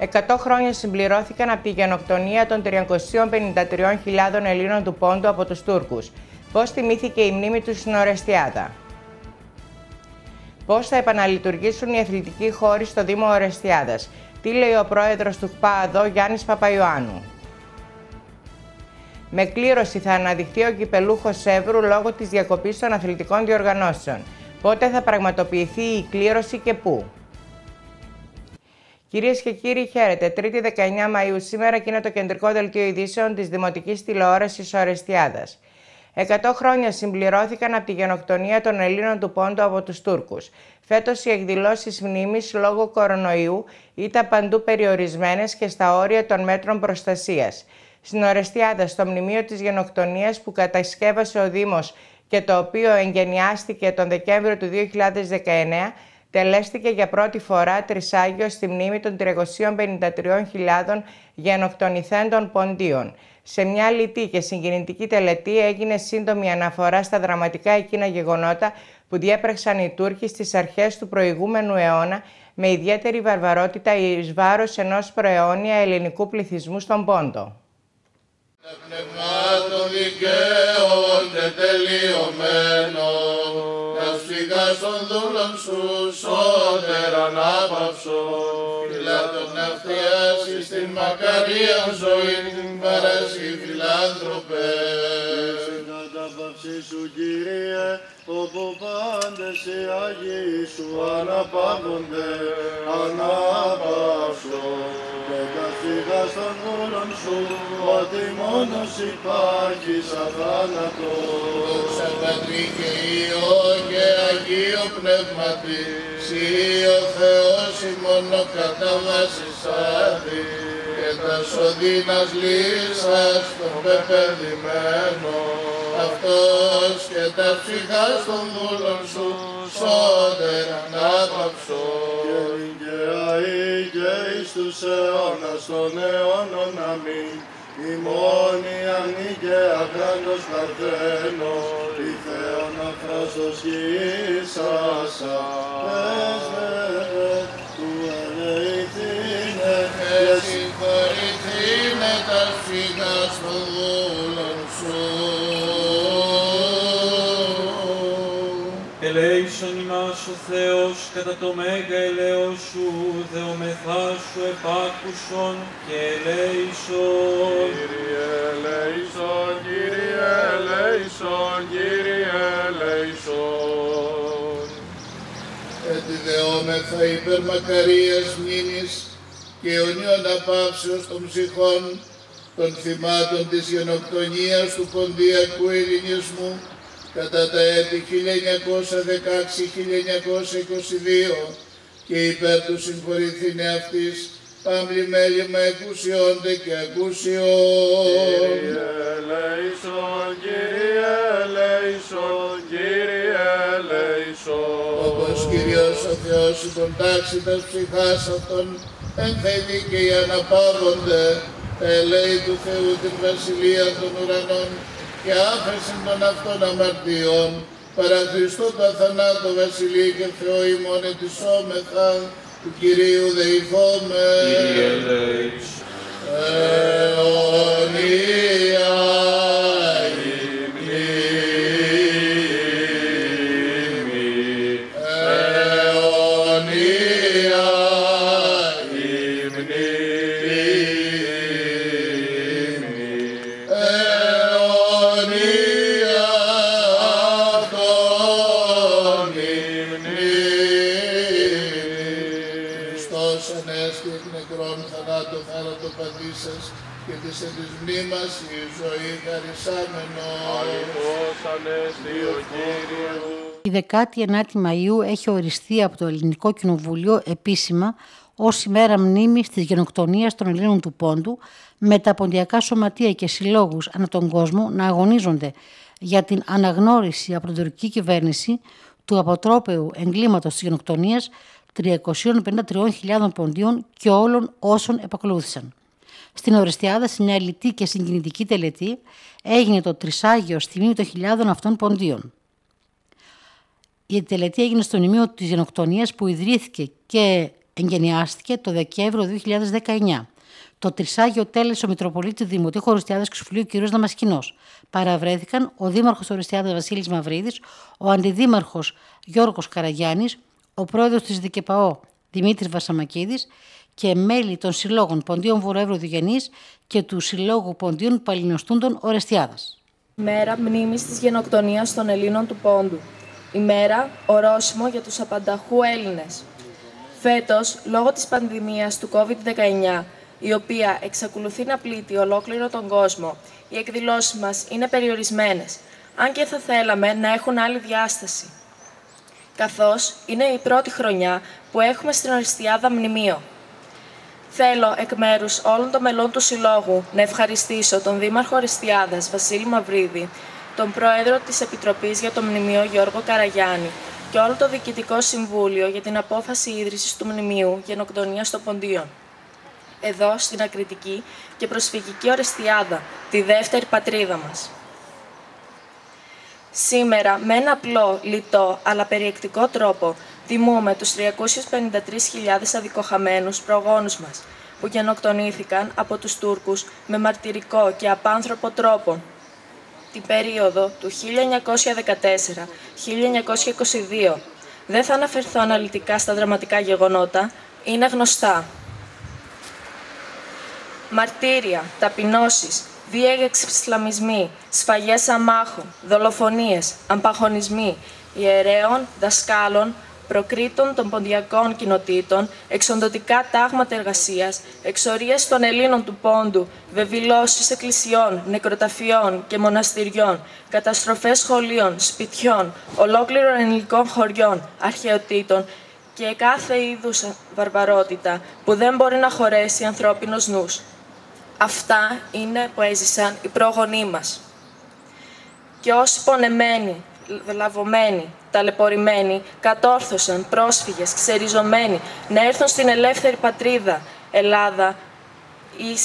100 χρόνια συμπληρώθηκαν από τη γενοκτονία των 353.000 Ελλήνων του Πόντου από τους Τούρκους. Πώς τιμήθηκε η μνήμη τους στην Ορεστιάδα; Πώς θα επαναλειτουργήσουν οι αθλητικοί χώροι στο Δήμο Ορεστιάδας; Τι λέει ο πρόεδρος του ΧΠΑ Γιάννης Παπαϊωάννου; Με κλήρωση θα αναδειχθεί ο κυπελούχος Εύρου λόγω της διακοπής των αθλητικών διοργανώσεων. Πότε θα πραγματοποιηθεί η κλήρωση και πού; Κυρίες και κύριοι, χαίρετε. 3η 19 Μαου σήμερα και είναι το κεντρικό δελτίο ειδήσεων της Δημοτικής Τηλεόρασης Ορεστιάδας. 100 χρόνια συμπληρώθηκαν από τη γενοκτονία των Ελλήνων του Πόντου από τους Τούρκους. Φέτος οι εκδηλώσεις μνήμης λόγω κορονοϊού ήταν παντού περιορισμένες και στα όρια των μέτρων προστασίας. Στην Ορεστιάδα, στο μνημείο της γενοκτονίας που κατασκεύασε ο Δήμος και το οποίο εγκαινιάστηκε τον Δεκέμβριο του 2019, τελέστηκε για πρώτη φορά τρισάγιος στη μνήμη των 353.000 γενοκτονηθέντων ποντίων. Σε μια λυτή και συγκινητική τελετή έγινε σύντομη αναφορά στα δραματικά εκείνα γεγονότα που διέπραξαν οι Τούρκοι στις αρχές του προηγούμενου αιώνα με ιδιαίτερη βαρβαρότητα εις βάρος ενός προαιώνια ελληνικού πληθυσμού στον Πόντο. Πνευμάτων δικαίων και τελειωμένο, φυγάς των δούλων σου σώτερα να πάψω. Φιλά τον αυτιάσει στην μακαρία ζωή, την παράσχη φιλάνθρωπες. Κατάπαυση σου Κύριε, όπου πάντες οι Άγιοι σου αναπαύονται, αναπαύσω. Και καθηγάς των δούλων σου, ότι μόνος υπάρχει σαν θάνατο. Δόξα Πατρί και Υιό και Αγίο Πνεύματι, Συ ο Θεός ημώνο κατά βάσης άδει, και τα σωδίνας λύσας των πεπαιδημένο, αυτός και τα ψυχάς των δούλων σου, σώτερα να πάψω. Και αεί και εις τους αιώνας των αιώνων αμήν. Η μόνη ανή και ακράντος παρθένος, η Θεόν αφράστος γησάσα. Πες Θεός κατά το μέγα ελέος σου, δεομεθά σου επάκουσον και ελέησον. Κύριε ελέησον, Κύριε ελέησον, Κύριε ελέησον. Ετιδεόμεθα υπέρ μακαρίας μνήμης και αιωνιών απαύσεως των ψυχών των θυμάτων της γενοκτονίας του ποντιακού ελληνισμού κατά τα έτη 1916-1922 και υπέρ του συγχωρηθήνε αυτής πάμπλη μέλημα εκουσιώνται και ακούσιον. Κύριε ελέησον, Κύριε ελέησον, Κύριε ελέησον. Όπως Κύριος ο Θεός συντάξει τα ψυχάς αυτών ενθέδει και οι αναπαύονται τα ελέη του Θεού την βασιλεία των ουρανών και άφεση των αυτών αμαρτιών παρά Χριστού τα θανάτου βασιλεία και Θεό ημών ετισόμεθα του Κυρίου δεηθώμε. Κύριε ελέησον. Αιωνία Η 19η Μαΐου έχει οριστεί από το Ελληνικό Κοινοβούλιο επίσημα ως ημέρα μνήμης της γενοκτονίας των Ελλήνων του Πόντου με τα ποντιακά σωματεία και συλλόγους ανά τον κόσμο να αγωνίζονται για την αναγνώριση από την τουρκική κυβέρνηση του αποτρόπαιου εγκλήματος της γενοκτονίας 353.000 ποντίων και όλων όσων επακολούθησαν. Στην Ορεστιάδα, σε μια λυτή και συγκινητική τελετή, έγινε το τρισάγιο στη μνήμη των χιλιάδων αυτών ποντίων. Η τελετή έγινε στο μνημείο της γενοκτονίας που ιδρύθηκε και εγγενιάστηκε το Δεκέμβριο 2019. Το τρισάγιο τέλεσε ο Μητροπολίτη Δημοτήχου Οριστιάδα Ξουφλίου κ. Δαμασκινό. Παραβρέθηκαν ο Δήμαρχος Οριστιάδα Βασίλης Μαυρίδης, ο Αντιδήμαρχος Γιώργος Καραγιάννης, ο πρόεδρος της ΔΚΠΑΟ Δημήτρης Βασαμακίδης και μέλη των Συλλόγων Ποντίων Βορειοεύρου Διγενή και του Συλλόγου Ποντίων Παλινοστούντων Ορεστιάδας. Μέρα μνήμης της γενοκτονίας των Ελλήνων του Πόντου. Ημέρα ορόσημο για τους απανταχού Έλληνες. Φέτος, λόγω της πανδημίας του COVID-19, η οποία εξακολουθεί να πλήττει ολόκληρο τον κόσμο, οι εκδηλώσεις μας είναι περιορισμένες, αν και θα θέλαμε να έχουν άλλη διάσταση. Καθώς είναι η πρώτη χρονιά που έχουμε στην Οριστιάδα μνημείο. Θέλω εκ μέρους όλων των μελών του Συλλόγου να ευχαριστήσω τον Δήμαρχο Οριστιάδα Βασίλη Μαυρίδη, τον Πρόεδρο της Επιτροπής για το Μνημείο Γιώργο Καραγιάννη και όλο το Διοικητικό Συμβούλιο για την απόφαση ίδρυσης του Μνημείου Γενοκτονία των Ποντίων. Εδώ στην ακριτική και προσφυγική Οριστιάδα, τη δεύτερη πατρίδα μας. Σήμερα, με ένα απλό, λιτό, αλλά περιεκτικό τρόπο, τιμούμε τους 353.000 αδικοχαμένους προγόνους μας, που γενοκτονήθηκαν από τους Τούρκους με μαρτυρικό και απάνθρωπο τρόπο την περίοδο του 1914-1922. Δεν θα αναφερθώ αναλυτικά στα δραματικά γεγονότα, είναι γνωστά. Μαρτύρια, ταπεινώσεις, βίαιοι εξισλαμισμοί, σφαγές αμάχων, δολοφονίες, αμπαχωνισμοί, ιερέων, δασκάλων, προκρίτων των ποντιακών κοινοτήτων, εξοντοτικά τάγματα εργασίας, εξορίες των Ελλήνων του Πόντου, βεβηλώσεις εκκλησιών, νεκροταφιών και μοναστηριών, καταστροφές σχολείων, σπιτιών, ολόκληρων ελληνικών χωριών, αρχαιοτήτων και κάθε είδους βαρβαρότητα που δεν μπορεί να χωρέσει ανθρώπινος νους. Αυτά είναι που έζησαν οι πρόγονοί μας. Και όσοι πονεμένοι, λαβωμένοι, ταλαιπωρημένοι, κατόρθωσαν πρόσφυγες, ξεριζωμένοι, να έρθουν στην ελεύθερη πατρίδα, Ελλάδα,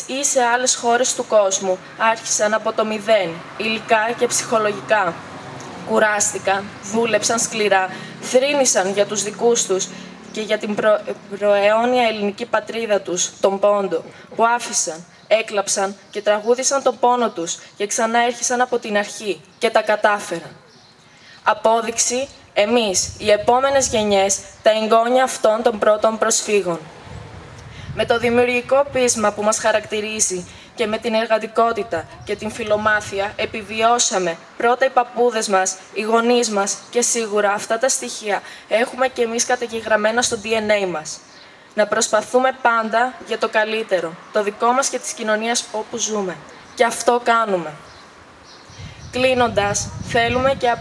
ή σε άλλες χώρες του κόσμου, άρχισαν από το μηδέν, υλικά και ψυχολογικά. Κουράστηκαν, δούλεψαν σκληρά, θρύνησαν για τους δικούς τους και για την προ... προαιώνια ελληνική πατρίδα τους, τον Πόντο, που άφησαν, έκλαψαν και τραγούδισαν τον πόνο τους και ξανά έρχισαν από την αρχή και τα κατάφεραν. Απόδειξη εμείς, οι επόμενες γενιές, τα εγγόνια αυτών των πρώτων προσφύγων. Με το δημιουργικό πείσμα που μας χαρακτηρίζει και με την εργατικότητα και την φιλομάθεια επιβιώσαμε πρώτα οι παππούδες μας, οι γονείς μας και σίγουρα αυτά τα στοιχεία έχουμε και εμείς καταγεγραμμένα στο DNA μας. Να προσπαθούμε πάντα για το καλύτερο, το δικό μας και της κοινωνίας όπου ζούμε. Και αυτό κάνουμε. Κλείνοντας, θέλουμε και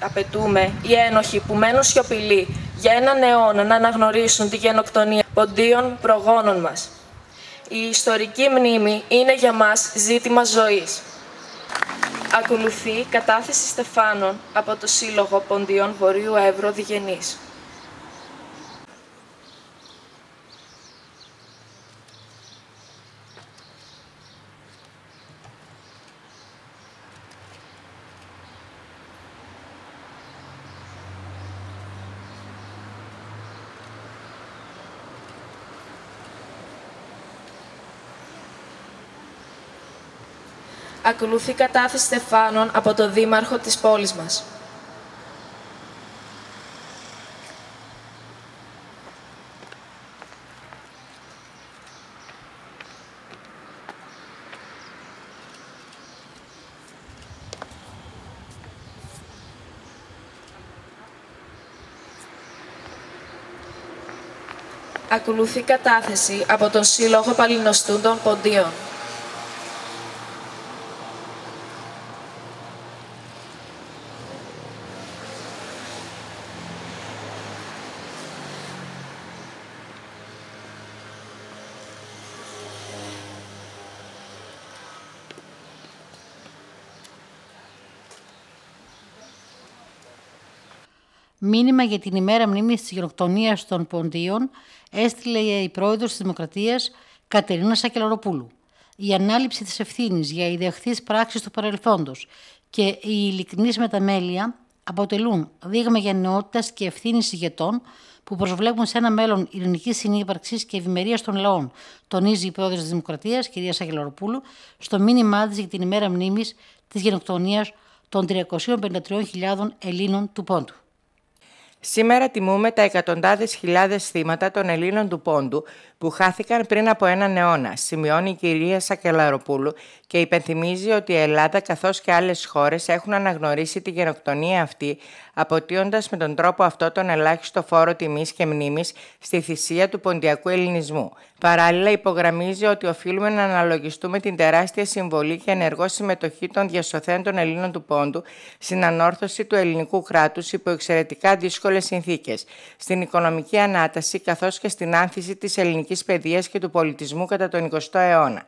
απαιτούμε οι ένοχοι που μένουν σιωπηλοί για έναν αιώνα να αναγνωρίσουν τη γενοκτονία ποντίων προγόνων μας. Η ιστορική μνήμη είναι για μας ζήτημα ζωής. Ακολουθεί κατάθεση στεφάνων από το Σύλλογο Ποντίων Βορείου Εύρω Διγενής. Ακολουθεί κατάθεση στεφάνων από το δήμαρχο της πόλης μας. Ακολουθεί κατάθεση από τον Σύλλογο Παλινοστούν των Ποντίων. Μήνυμα για την ημέρα μνήμης της γενοκτονίας των Ποντίων έστειλε η πρόεδρος της Δημοκρατίας Κατερίνα Σακελαροπούλου. Η ανάληψη της ευθύνης για ιδεαχθείς πράξεις του παρελθόντος και η ειλικρινής μεταμέλεια αποτελούν δείγμα γενναιότητας και ευθύνης ηγετών που προσβλέπουν σε ένα μέλλον ειρηνικής συνύπαρξης και ευημερίας των λαών, τονίζει η πρόεδρος της Δημοκρατίας, κυρία Σαγελαροπούλου, στο μήνυμά της για την ημέρα μνήμης της γενοκτονίας των 353.000 Ελλήνων του Πόντου. Σήμερα τιμούμε τα εκατοντάδες χιλιάδες θύματα των Ελλήνων του Πόντου που χάθηκαν πριν από έναν αιώνα, σημειώνει η κυρία Σακελαροπούλου και υπενθυμίζει ότι η Ελλάδα καθώς και άλλες χώρες έχουν αναγνωρίσει τη γενοκτονία αυτή, αποτείοντας με τον τρόπο αυτό τον ελάχιστο φόρο τιμής και μνήμης στη θυσία του ποντιακού ελληνισμού. Παράλληλα, υπογραμμίζει ότι οφείλουμε να αναλογιστούμε την τεράστια συμβολή και ενεργό συμμετοχή των διασωθέντων Ελλήνων του Πόντου στην ανόρθωση του ελληνικού κράτους υπό εξαιρετικά δύσκολες συνθήκες, στην οικονομική ανάταση καθώς και στην άνθηση της ελληνική παιδείας και του πολιτισμού κατά τον 20ο αιώνα.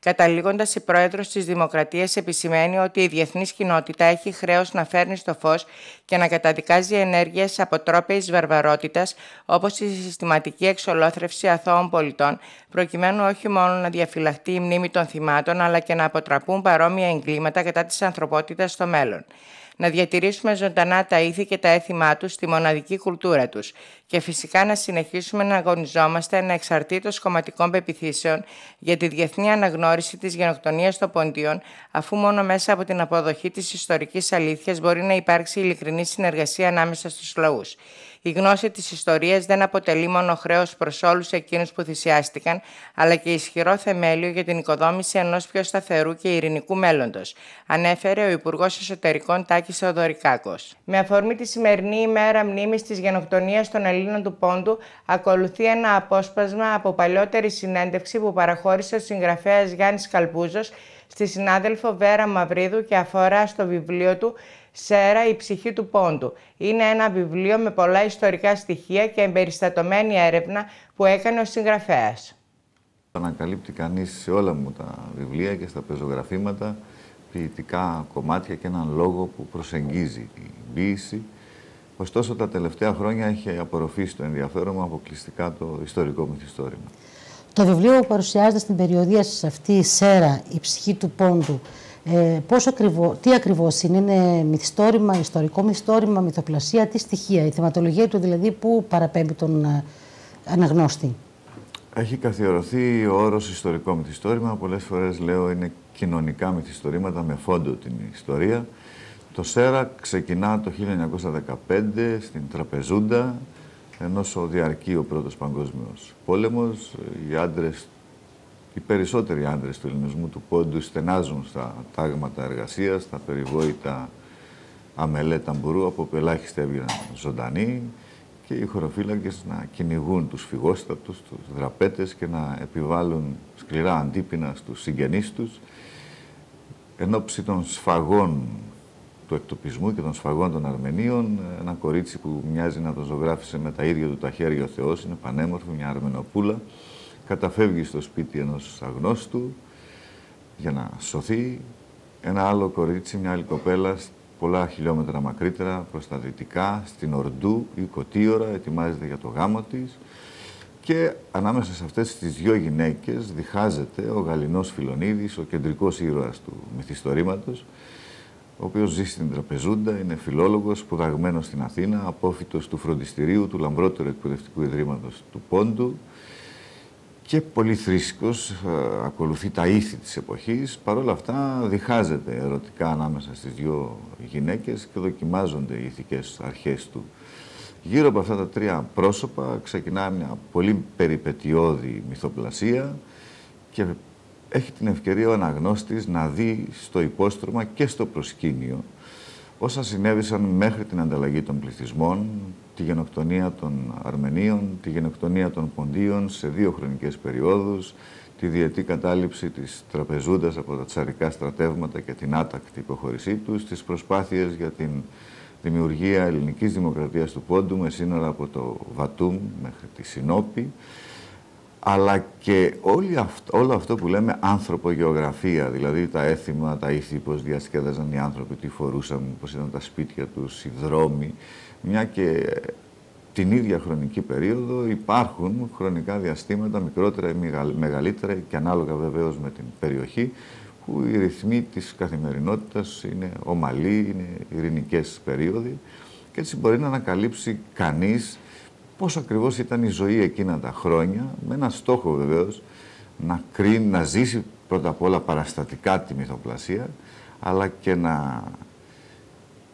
Καταλήγοντας, η πρόεδρος της Δημοκρατίας επισημαίνει ότι η διεθνής κοινότητα έχει χρέος να φέρνει στο φως και να καταδικάζει ενέργειες αποτρόπαιη βαρβαρότητας, όπως η συστηματική εξολόθρευση αθώων πολιτών, προκειμένου όχι μόνο να διαφυλαχτεί η μνήμη των θυμάτων, αλλά και να αποτραπούν παρόμοια εγκλήματα κατά της ανθρωπότητας στο μέλλον να διατηρήσουμε ζωντανά τα ήθη και τα έθιμά τους στη μοναδική κουλτούρα τους και φυσικά να συνεχίσουμε να αγωνιζόμαστε ανεξαρτήτως κομματικών πεπιθήσεων για τη διεθνή αναγνώριση της γενοκτονίας των ποντίων, αφού μόνο μέσα από την αποδοχή της ιστορικής αλήθειας μπορεί να υπάρξει ειλικρινή συνεργασία ανάμεσα στους λαούς. Η γνώση της ιστορίας δεν αποτελεί μόνο χρέος προς όλους εκείνους που θυσιάστηκαν, αλλά και ισχυρό θεμέλιο για την οικοδόμηση ενός πιο σταθερού και ειρηνικού μέλλοντος, ανέφερε ο Υπουργός Εσωτερικών Τάκης Θεοδωρικάκος. Με αφορμή τη σημερινή ημέρα μνήμης της γενοκτονίας των Ελλήνων του Πόντου, ακολουθεί ένα απόσπασμα από παλιότερη συνέντευξη που παραχώρησε ο συγγραφέας Γιάννης Καλπούζος στη συνάδελφο Βέρα Μαυρίδου και αφορά στο βιβλίο του Σέρα, η ψυχή του πόντου. Είναι ένα βιβλίο με πολλά ιστορικά στοιχεία και εμπεριστατωμένη έρευνα που έκανε ο συγγραφέας. Ανακαλύπτει κανείς σε όλα μου τα βιβλία και στα πεζογραφήματα ποιητικά κομμάτια και έναν λόγο που προσεγγίζει την ποίηση. Ωστόσο, τα τελευταία χρόνια έχει απορροφήσει το ενδιαφέρον μου αποκλειστικά το ιστορικό μυθιστόρημα. Το βιβλίο που παρουσιάζεται στην περιοδία σας αυτή, η Σέρα, η ψυχή του πόντου, ε, πώς ακριβώ, τι ακριβώς είναι, είναι μυθιστόρημα, ιστορικό μυθιστόρημα, μυθοπλασία, τι στοιχεία, η θεματολογία του δηλαδή που παραπέμπει τον ε, αναγνώστη. Έχει καθιερωθεί ο όρος ιστορικό μυθιστόρημα, πολλές φορές λέω είναι κοινωνικά μυθιστορήματα με φόντο την ιστορία. Το ΣΕΡΑ ξεκινά το 1915 στην Τραπεζούντα, ενώ διαρκεί ο Πρώτος Παγκόσμιος Πόλεμος. Οι άντρες οι περισσότεροι άντρες του ελληνισμού του πόντου στενάζουν στα τάγματα εργασίας, στα περιβόητα αμελέ ταμπουρού, από που ελάχιστοι έβγαιναν ζωντανοί και οι χωροφύλακες να κυνηγούν τους φυγόστατους, τους δραπέτες και να επιβάλλουν σκληρά αντίπεινα στους συγγενείς τους. Εν ώψη των σφαγών του εκτοπισμού και των σφαγών των Αρμενίων, ένα κορίτσι που μοιάζει να το ζωγράφησε με τα ίδια του τα χέρια ο Θεός, είναι πανέμορφη, μια Αρμενοπούλα, καταφεύγει στο σπίτι ενός αγνώστου για να σωθεί. Ένα άλλο κορίτσι, μια άλλη κοπέλα, πολλά χιλιόμετρα μακρύτερα, προς τα δυτικά, στην Ορντού, η Κωτίωρα, ετοιμάζεται για το γάμο της. Και ανάμεσα σε αυτές τις δυο γυναίκες διχάζεται ο Γαλινός Φιλονίδης, ο κεντρικός ήρωας του μυθιστορήματος, ο οποίος ζει στην Τραπεζούντα, είναι φιλόλογος, σπουδαγμένος στην Αθήνα, απόφυτος του φροντιστηρίου του λαμπρότερου εκπαιδευτικού ιδρύματος του Πόντου, και πολύ θρήσκος, ε, ακολουθεί τα ήθη της εποχής. Παρ' όλα αυτά διχάζεται ερωτικά ανάμεσα στις δύο γυναίκες και δοκιμάζονται οι ηθικές αρχές του. Γύρω από αυτά τα τρία πρόσωπα ξεκινά μια πολύ περιπετειώδη μυθοπλασία και έχει την ευκαιρία ο αναγνώστης να δει στο υπόστρωμα και στο προσκήνιο όσα συνέβησαν μέχρι την ανταλλαγή των πληθυσμών, τη γενοκτονία των Αρμενίων, τη γενοκτονία των Ποντίων σε δύο χρονικές περιόδους, τη διετή κατάληψη της τραπεζούντας από τα τσαρικά στρατεύματα και την άτακτη υποχωρησή τους, τις προσπάθειες για την δημιουργία ελληνικής δημοκρατίας του Πόντου με σύνορα από το Βατούμ μέχρι τη Συνόπη, αλλά και όλη αυτό, όλο αυτό που λέμε ανθρωπογεωγραφία, δηλαδή τα έθιμα, τα ήθη, πώς διασκέδαζαν οι άνθρωποι, τι φορούσαν, πώς ήταν τα σπίτια τους, οι δρόμοι, μια και την ίδια χρονική περίοδο υπάρχουν χρονικά διαστήματα, μικρότερα ή μεγαλύτερα και ανάλογα βεβαίως με την περιοχή, που οι ρυθμοί της καθημερινότητας είναι ομαλοί, είναι ειρηνικές περίοδοι και έτσι μπορεί να ανακαλύψει κανείς πώς ακριβώς ήταν η ζωή εκείνα τα χρόνια, με ένα στόχο βεβαίως, να, κρίνει, να ζήσει πρώτα απ' όλα παραστατικά τη μυθοπλασία, αλλά και να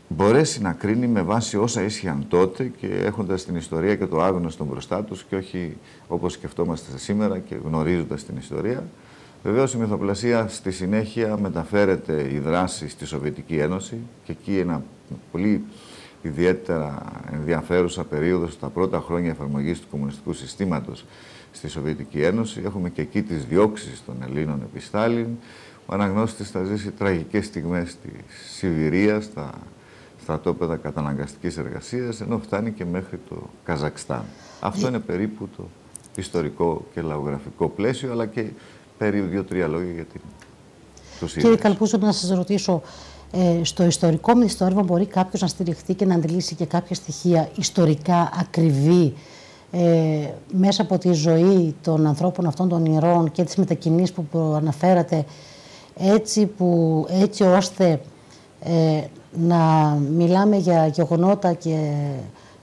μπορέσει να κρίνει με βάση όσα ίσχυαν τότε και έχοντας την ιστορία και το άγνωστο μπροστά τους και όχι όπως σκεφτόμαστε σήμερα και γνωρίζοντας την ιστορία. Βεβαίως η μυθοπλασία στη συνέχεια μεταφέρεται η δράση στη Σοβιετική Ένωση και εκεί ένα πολύ ιδιαίτερα ενδιαφέρουσα περίοδος στα πρώτα χρόνια εφαρμογής του κομμουνιστικού συστήματος στη Σοβιετική Ένωση. Έχουμε και εκεί τις διώξεις των Ελλήνων επί Στάλιν. Ο αναγνώστης θα ζήσει τραγικές στιγμές στη Σιβηρία, στα στρατόπεδα καταναγκαστικής εργασίας, ενώ φτάνει και μέχρι το Καζακστάν. Αυτό είναι περίπου το ιστορικό και λαογραφικό πλαίσιο, αλλά και περίπου δύο-τρία λόγια για την το Κύριε Καλπούζο, να σας ρωτήσω, ε, στο ιστορικό μυθιστόρημα μπορεί κάποιος να στηριχθεί και να αντιλήσει και κάποια στοιχεία ιστορικά ακριβή ε, μέσα από τη ζωή των ανθρώπων αυτών των ιερών και τις μετακινήσεις που αναφέρατε έτσι, που, έτσι ώστε ε, να μιλάμε για γεγονότα και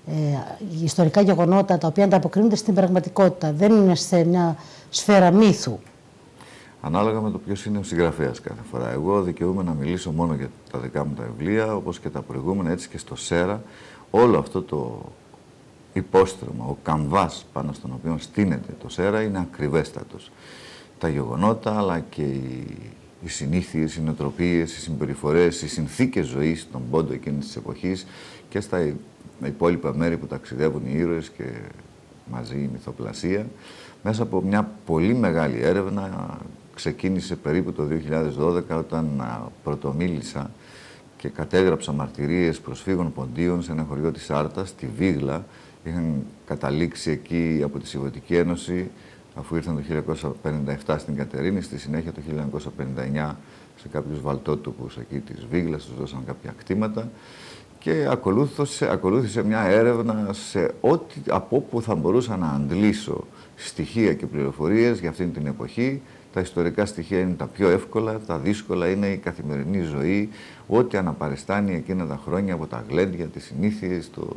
ε, ιστορικά γεγονότα τα οποία ανταποκρίνονται στην πραγματικότητα. Δεν είναι σε μια σφαίρα μύθου. Ανάλογα με το ποιος είναι ο συγγραφέας κάθε φορά. Εγώ δικαιούμαι να μιλήσω μόνο για τα δικά μου τα βιβλία, όπως και τα προηγούμενα, έτσι και στο ΣΕΡΑ. Όλο αυτό το υπόστρωμα, ο καμβάς πάνω στον οποίο στείνεται το ΣΕΡΑ είναι ακριβέστατος. Τα γεγονότα, αλλά και οι οι συνήθειες, οι νοοτροπίες, οι συμπεριφορές, οι συνθήκες ζωής των πόντων εκείνης της εποχής και στα υπόλοιπα μέρη που ταξιδεύουν οι ήρωες και μαζί η μυθοπλασία. Μέσα από μια πολύ μεγάλη έρευνα ξεκίνησε περίπου το 2012 όταν πρωτομίλησα και κατέγραψα μαρτυρίες προσφύγων ποντίων σε ένα χωριό της Άρτας, στη Βίγλα. Είχαν καταλήξει εκεί από τη Σιβωτική Ένωση αφού ήρθαν το 1957 στην Κατερίνη, στη συνέχεια το 1959 σε κάποιους βαλτότοπους εκεί της Βίγλας, τους δώσαν κάποια κτήματα και ακολούθησε, ακολούθησε μια έρευνα σε ό,τι, από όπου θα μπορούσα να αντλήσω στοιχεία και πληροφορίες για αυτήν την εποχή. Τα ιστορικά στοιχεία είναι τα πιο εύκολα, τα δύσκολα είναι η καθημερινή ζωή, ό,τι αναπαριστάνει εκείνα τα χρόνια από τα γλέντια, τις συνήθειες, το,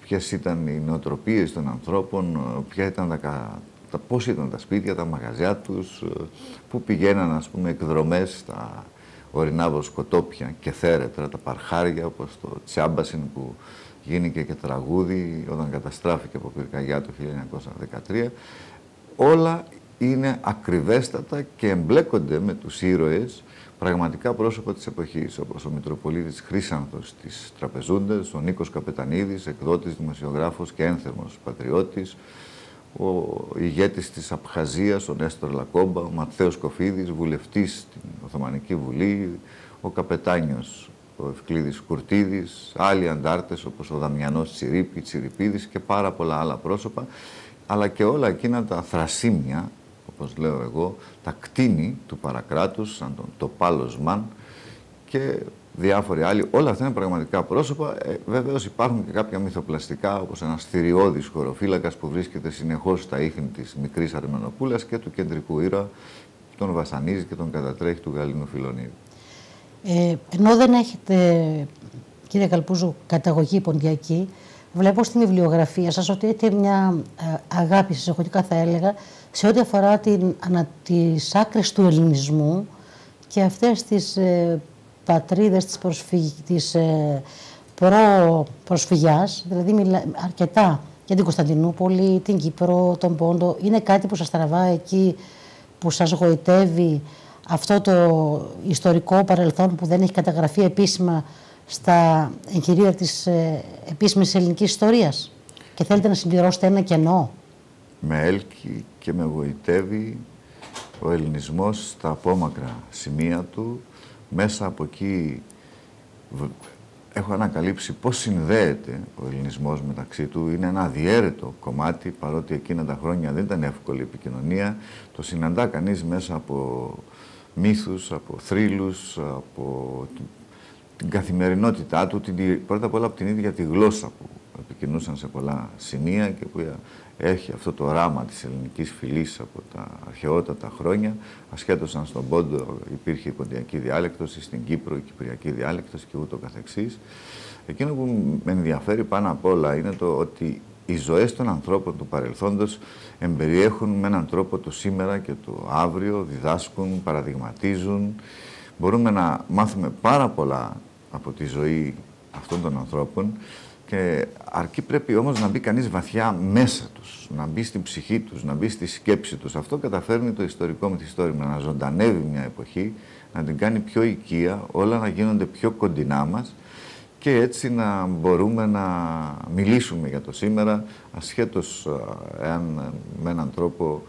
ποιες ήταν οι νοοτροπίες των ανθρώπων, ποια ήταν τα, τα, πώς ήταν τα σπίτια, τα μαγαζιά τους, ε, πού πηγαίναν ας πούμε εκδρομές στα ορεινά βοσκοτόπια και θέρετρα, τα παρχάρια όπως το Τσιάμπασιν που γίνηκε και τραγούδι όταν καταστράφηκε από πυρκαγιά το 1913. Όλα είναι ακριβέστατα και εμπλέκονται με τους ήρωες πραγματικά πρόσωπα της εποχής, όπως ο Μητροπολίτης Χρύσανθος της Τραπεζούντας, ο Νίκος Καπετανίδης, εκδότης, δημοσιογράφος και ένθερμος πατριώτης, ο ηγέτης της Απχαζίας, ο Νέστορ Λακόμπα, ο Ματθαίος Κοφίδης, βουλευτής στην Οθωμανική Βουλή, ο Καπετάνιος, ο Ευκλήδης Κουρτίδης, άλλοι αντάρτες όπως ο Δαμιανός Τσιρίπη, Τσιρυπίδης και πάρα πολλά άλλα πρόσωπα, αλλά και όλα εκείνα τα θρασίμια, όπως λέω εγώ, τα κτίνη του παρακράτους, σαν τον Τοπάλος Μαν και διάφοροι άλλοι. Όλα αυτά είναι πραγματικά πρόσωπα. Ε, Βεβαίως υπάρχουν και κάποια μυθοπλαστικά, όπως ένας θηριώδης χωροφύλακας που βρίσκεται συνεχώς στα ίχνη της μικρής Αρμενοπούλας και του κεντρικού ήρωα, τον βασανίζει και τον κατατρέχει του Γαλλίνου Φιλονίου. Ε, ενώ δεν έχετε, κύριε Καλπούζου, καταγωγή ποντιακή, βλέπω στην βιβλιογραφία σας ότι έχετε μια ε, αγάπη, εισαγωγικά θα έλεγα, σε ό,τι αφορά την, ανα, τις άκρες του ελληνισμού και αυτές τις ε, πατρίδες της, προσφυγ... της ε, προ-προσφυγιάς, δηλαδή μιλά αρκετά για την Κωνσταντινούπολη, την Κύπρο, τον Πόντο. Είναι κάτι που σας τραβά εκεί, που σας γοητεύει αυτό το ιστορικό παρελθόν που δεν έχει καταγραφεί επίσημα στα εγχειρίδια της ε, επίσημης ελληνικής ιστορίας; Και θέλετε να συμπληρώσετε ένα κενό; Με έλκει και με γοητεύει ο ελληνισμός στα απόμακρα σημεία του, μέσα από εκεί έχω ανακαλύψει πώς συνδέεται ο ελληνισμός μεταξύ του. Είναι ένα αδιέρετο κομμάτι, παρότι εκείνα τα χρόνια δεν ήταν εύκολη επικοινωνία. Το συναντά κανείς μέσα από μύθους, από θρύλους, από την καθημερινότητά του, την, πρώτα απ' όλα από την ίδια τη γλώσσα που επικοινούσαν σε πολλά σημεία και που έχει αυτό το ράμα της ελληνικής φυλής από τα αρχαιότατα χρόνια, ασχέτως αν στον Πόντο υπήρχε η ποντιακή διάλεκτος ή στην Κύπρο η κυπριακή διάλεκτος και ούτω καθεξής. Εκείνο που με ενδιαφέρει πάνω απ' όλα είναι το ότι οι ζωές των ανθρώπων του παρελθόντος εμπεριέχουν με έναν τρόπο το σήμερα και το αύριο, διδάσκουν, παραδειγματίζουν. Μπορούμε να μάθουμε πάρα πολλά από τη ζωή αυτών των ανθρώπων και αρκεί πρέπει όμως να μπει κανείς βαθιά μέσα τους, να μπει στην ψυχή τους, να μπει στη σκέψη τους. Αυτό καταφέρνει το ιστορικό μυθιστόρημα, να ζωντανεύει μια εποχή, να την κάνει πιο οικία, όλα να γίνονται πιο κοντινά μας και έτσι να μπορούμε να μιλήσουμε για το σήμερα, ασχέτως εάν με έναν τρόπο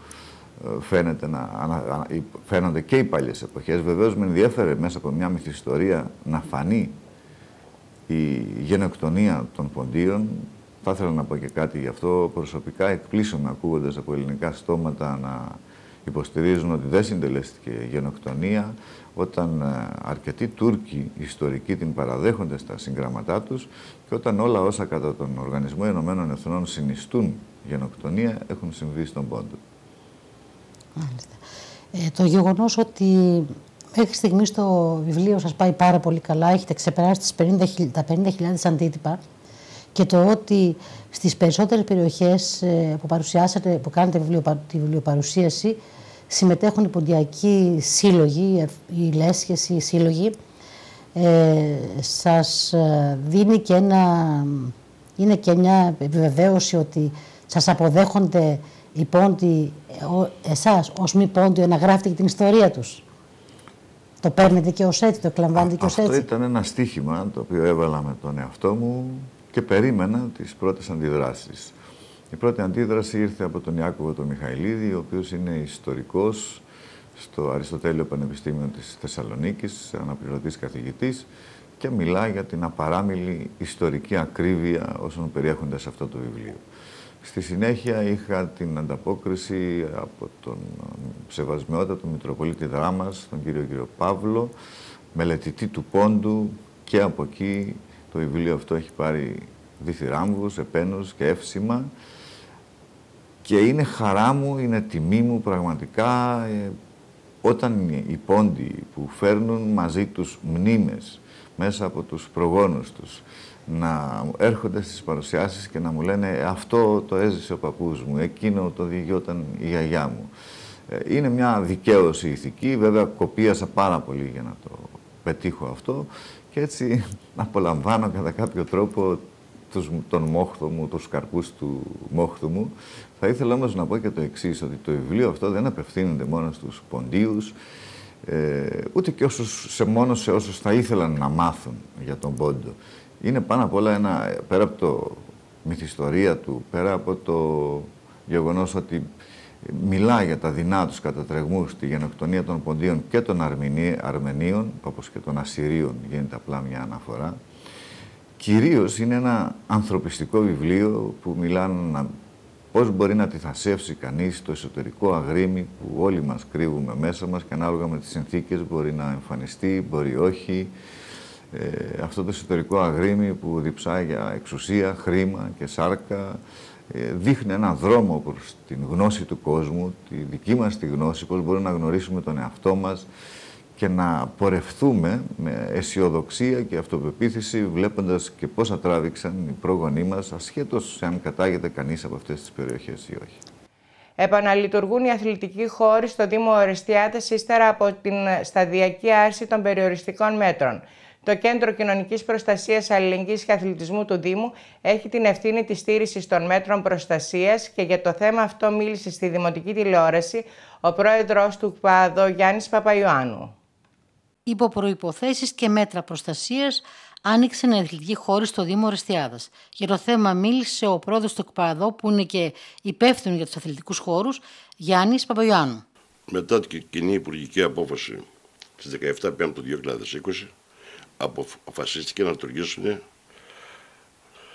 ε, φαίνεται να, φαίνονται και οι παλιές εποχές. Βεβαίως με ενδιαφέρε μέσα από μια μυθιστορία να φανεί η γενοκτονία των ποντίων. Θα ήθελα να πω και κάτι γι' αυτό. Προσωπικά εκπλήσωμαι ακούγοντας από ελληνικά στόματα να υποστηρίζουν ότι δεν συντελέστηκε γενοκτονία, όταν ε, αρκετοί Τούρκοι ιστορικοί την παραδέχονται στα συγγραμματά τους και όταν όλα όσα κατά τον Οργανισμό Ενωμένων Εθνών συνιστούν γενοκτονία έχουν συμβεί στον Πόντο. Μάλιστα. Ε, το γεγονός ότι μέχρι στιγμής το βιβλίο σας πάει πάρα πολύ καλά, έχετε ξεπεράσει τις 50, τα 50.000 αντίτυπα. Και το ότι στις περισσότερες περιοχές ε, που παρουσιάσατε, που κάνετε τη βιβλιοπαρουσίαση, συμμετέχουν οι ποντιακοί σύλλογοι, οι λέσχες, οι σύλλογοι, ε, σας ε, δίνει και ένα, είναι και μια επιβεβαίωση ότι σας αποδέχονται οι πόντοι, εσάς ως μη πόντιο να γράφετε και την ιστορία τους. Το παίρνετε και ως έτσι, το εκλαμβάνετε και ως έτσι. Αυτό ήταν ένα στίχημα το οποίο έβαλα με τον εαυτό μου και περίμενα τις πρώτες αντιδράσεις. Η πρώτη αντίδραση ήρθε από τον Ιάκωβο τον Μιχαηλίδη, ο οποίος είναι ιστορικός στο Αριστοτέλειο Πανεπιστήμιο της Θεσσαλονίκης, αναπληρωτής καθηγητής και μιλά για την απαράμιλη ιστορική ακρίβεια όσων περιέχονται σε αυτό το βιβλίο. Στη συνέχεια είχα την ανταπόκριση από τον σεβασμιότατο Μητροπολίτη Δράμας, τον κύριο κύριο Παύλο, μελετητή του πόντου και από εκεί το βιβλίο αυτό έχει πάρει διθυράμβους, επένους και εύσημα. Και είναι χαρά μου, είναι τιμή μου πραγματικά ε, όταν οι πόντοι που φέρνουν μαζί τους μνήμες μέσα από τους προγόνους τους να έρχονται στις παρουσιάσεις και να μου λένε αυτό το έζησε ο παππούς μου, εκείνο το διηγιόταν η γιαγιά μου. Ε, είναι μια δικαίωση ηθική, βέβαια κοπίασα πάρα πολύ για να το πετύχω αυτό και έτσι απολαμβάνω κατά κάποιο τρόπο τους, τον μόχθο μου, τους καρπούς του μόχθου μου. Θα ήθελα όμως να πω και το εξής ότι το βιβλίο αυτό δεν απευθύνεται μόνο στους ποντίους, ε, ούτε και όσους, σε μόνο σε όσους θα ήθελαν να μάθουν για τον πόντο. Είναι πάνω απ' όλα ένα, πέρα από το μυθιστορία του, πέρα από το γεγονός ότι μιλά για τα δεινά τους κατατρεγμούς, τη γενοκτονία των Ποντίων και των Αρμενίων, όπως και των Ασσυρίων γίνεται απλά μια αναφορά, Κυρίως είναι ένα ανθρωπιστικό βιβλίο που μιλάνε πώς μπορεί να αντιθασεύσει κανείς το εσωτερικό αγρίμι που όλοι μας κρύβουμε μέσα μας και ανάλογα με τις συνθήκες μπορεί να εμφανιστεί, μπορεί όχι. Ε, αυτό το εσωτερικό αγρίμι που διψάει για εξουσία, χρήμα και σάρκα ε, δείχνει έναν δρόμο προς την γνώση του κόσμου, τη δική μας τη γνώση, πώς μπορούμε να γνωρίσουμε τον εαυτό μας, και να πορευθούμε με αισιοδοξία και αυτοπεποίθηση βλέποντας και πώς τράβηξαν οι πρόγονοί μας ασχέτως αν κατάγεται κανείς από αυτές τις περιοχές ή όχι. Επαναλειτουργούν οι αθλητικοί χώροι στο Δήμο Ορεστιάτες ύστερα από την σταδιακή άρση των περιοριστικών μέτρων. Το Κέντρο Κοινωνικής Προστασίας, Αλληλεγγύης και Αθλητισμού του Δήμου έχει την ευθύνη της στήριξη των μέτρων προστασίας και για το θέμα αυτό μίλησε στη Δημοτική Τηλεόραση ο πρόεδρος του ΚΠΑΔΟ Γιάννης Παπαϊωάννου υπό προποθέσει και μέτρα προστασίας, άνοιξε ένα αθλητική χώρη στο Δήμο Ορεστιάδα. Για το θέμα μίλησε ο πρόεδρος του ΕΚΠΑΔΟ, που είναι και υπεύθυνο για τους αθλητικούς χώρους, Γιάννης Παπαγιάννου. Μετά την κοινή υπουργική απόφαση στις 17 Πέμπτου 2020, αποφασίστηκε να λειτουργήσουν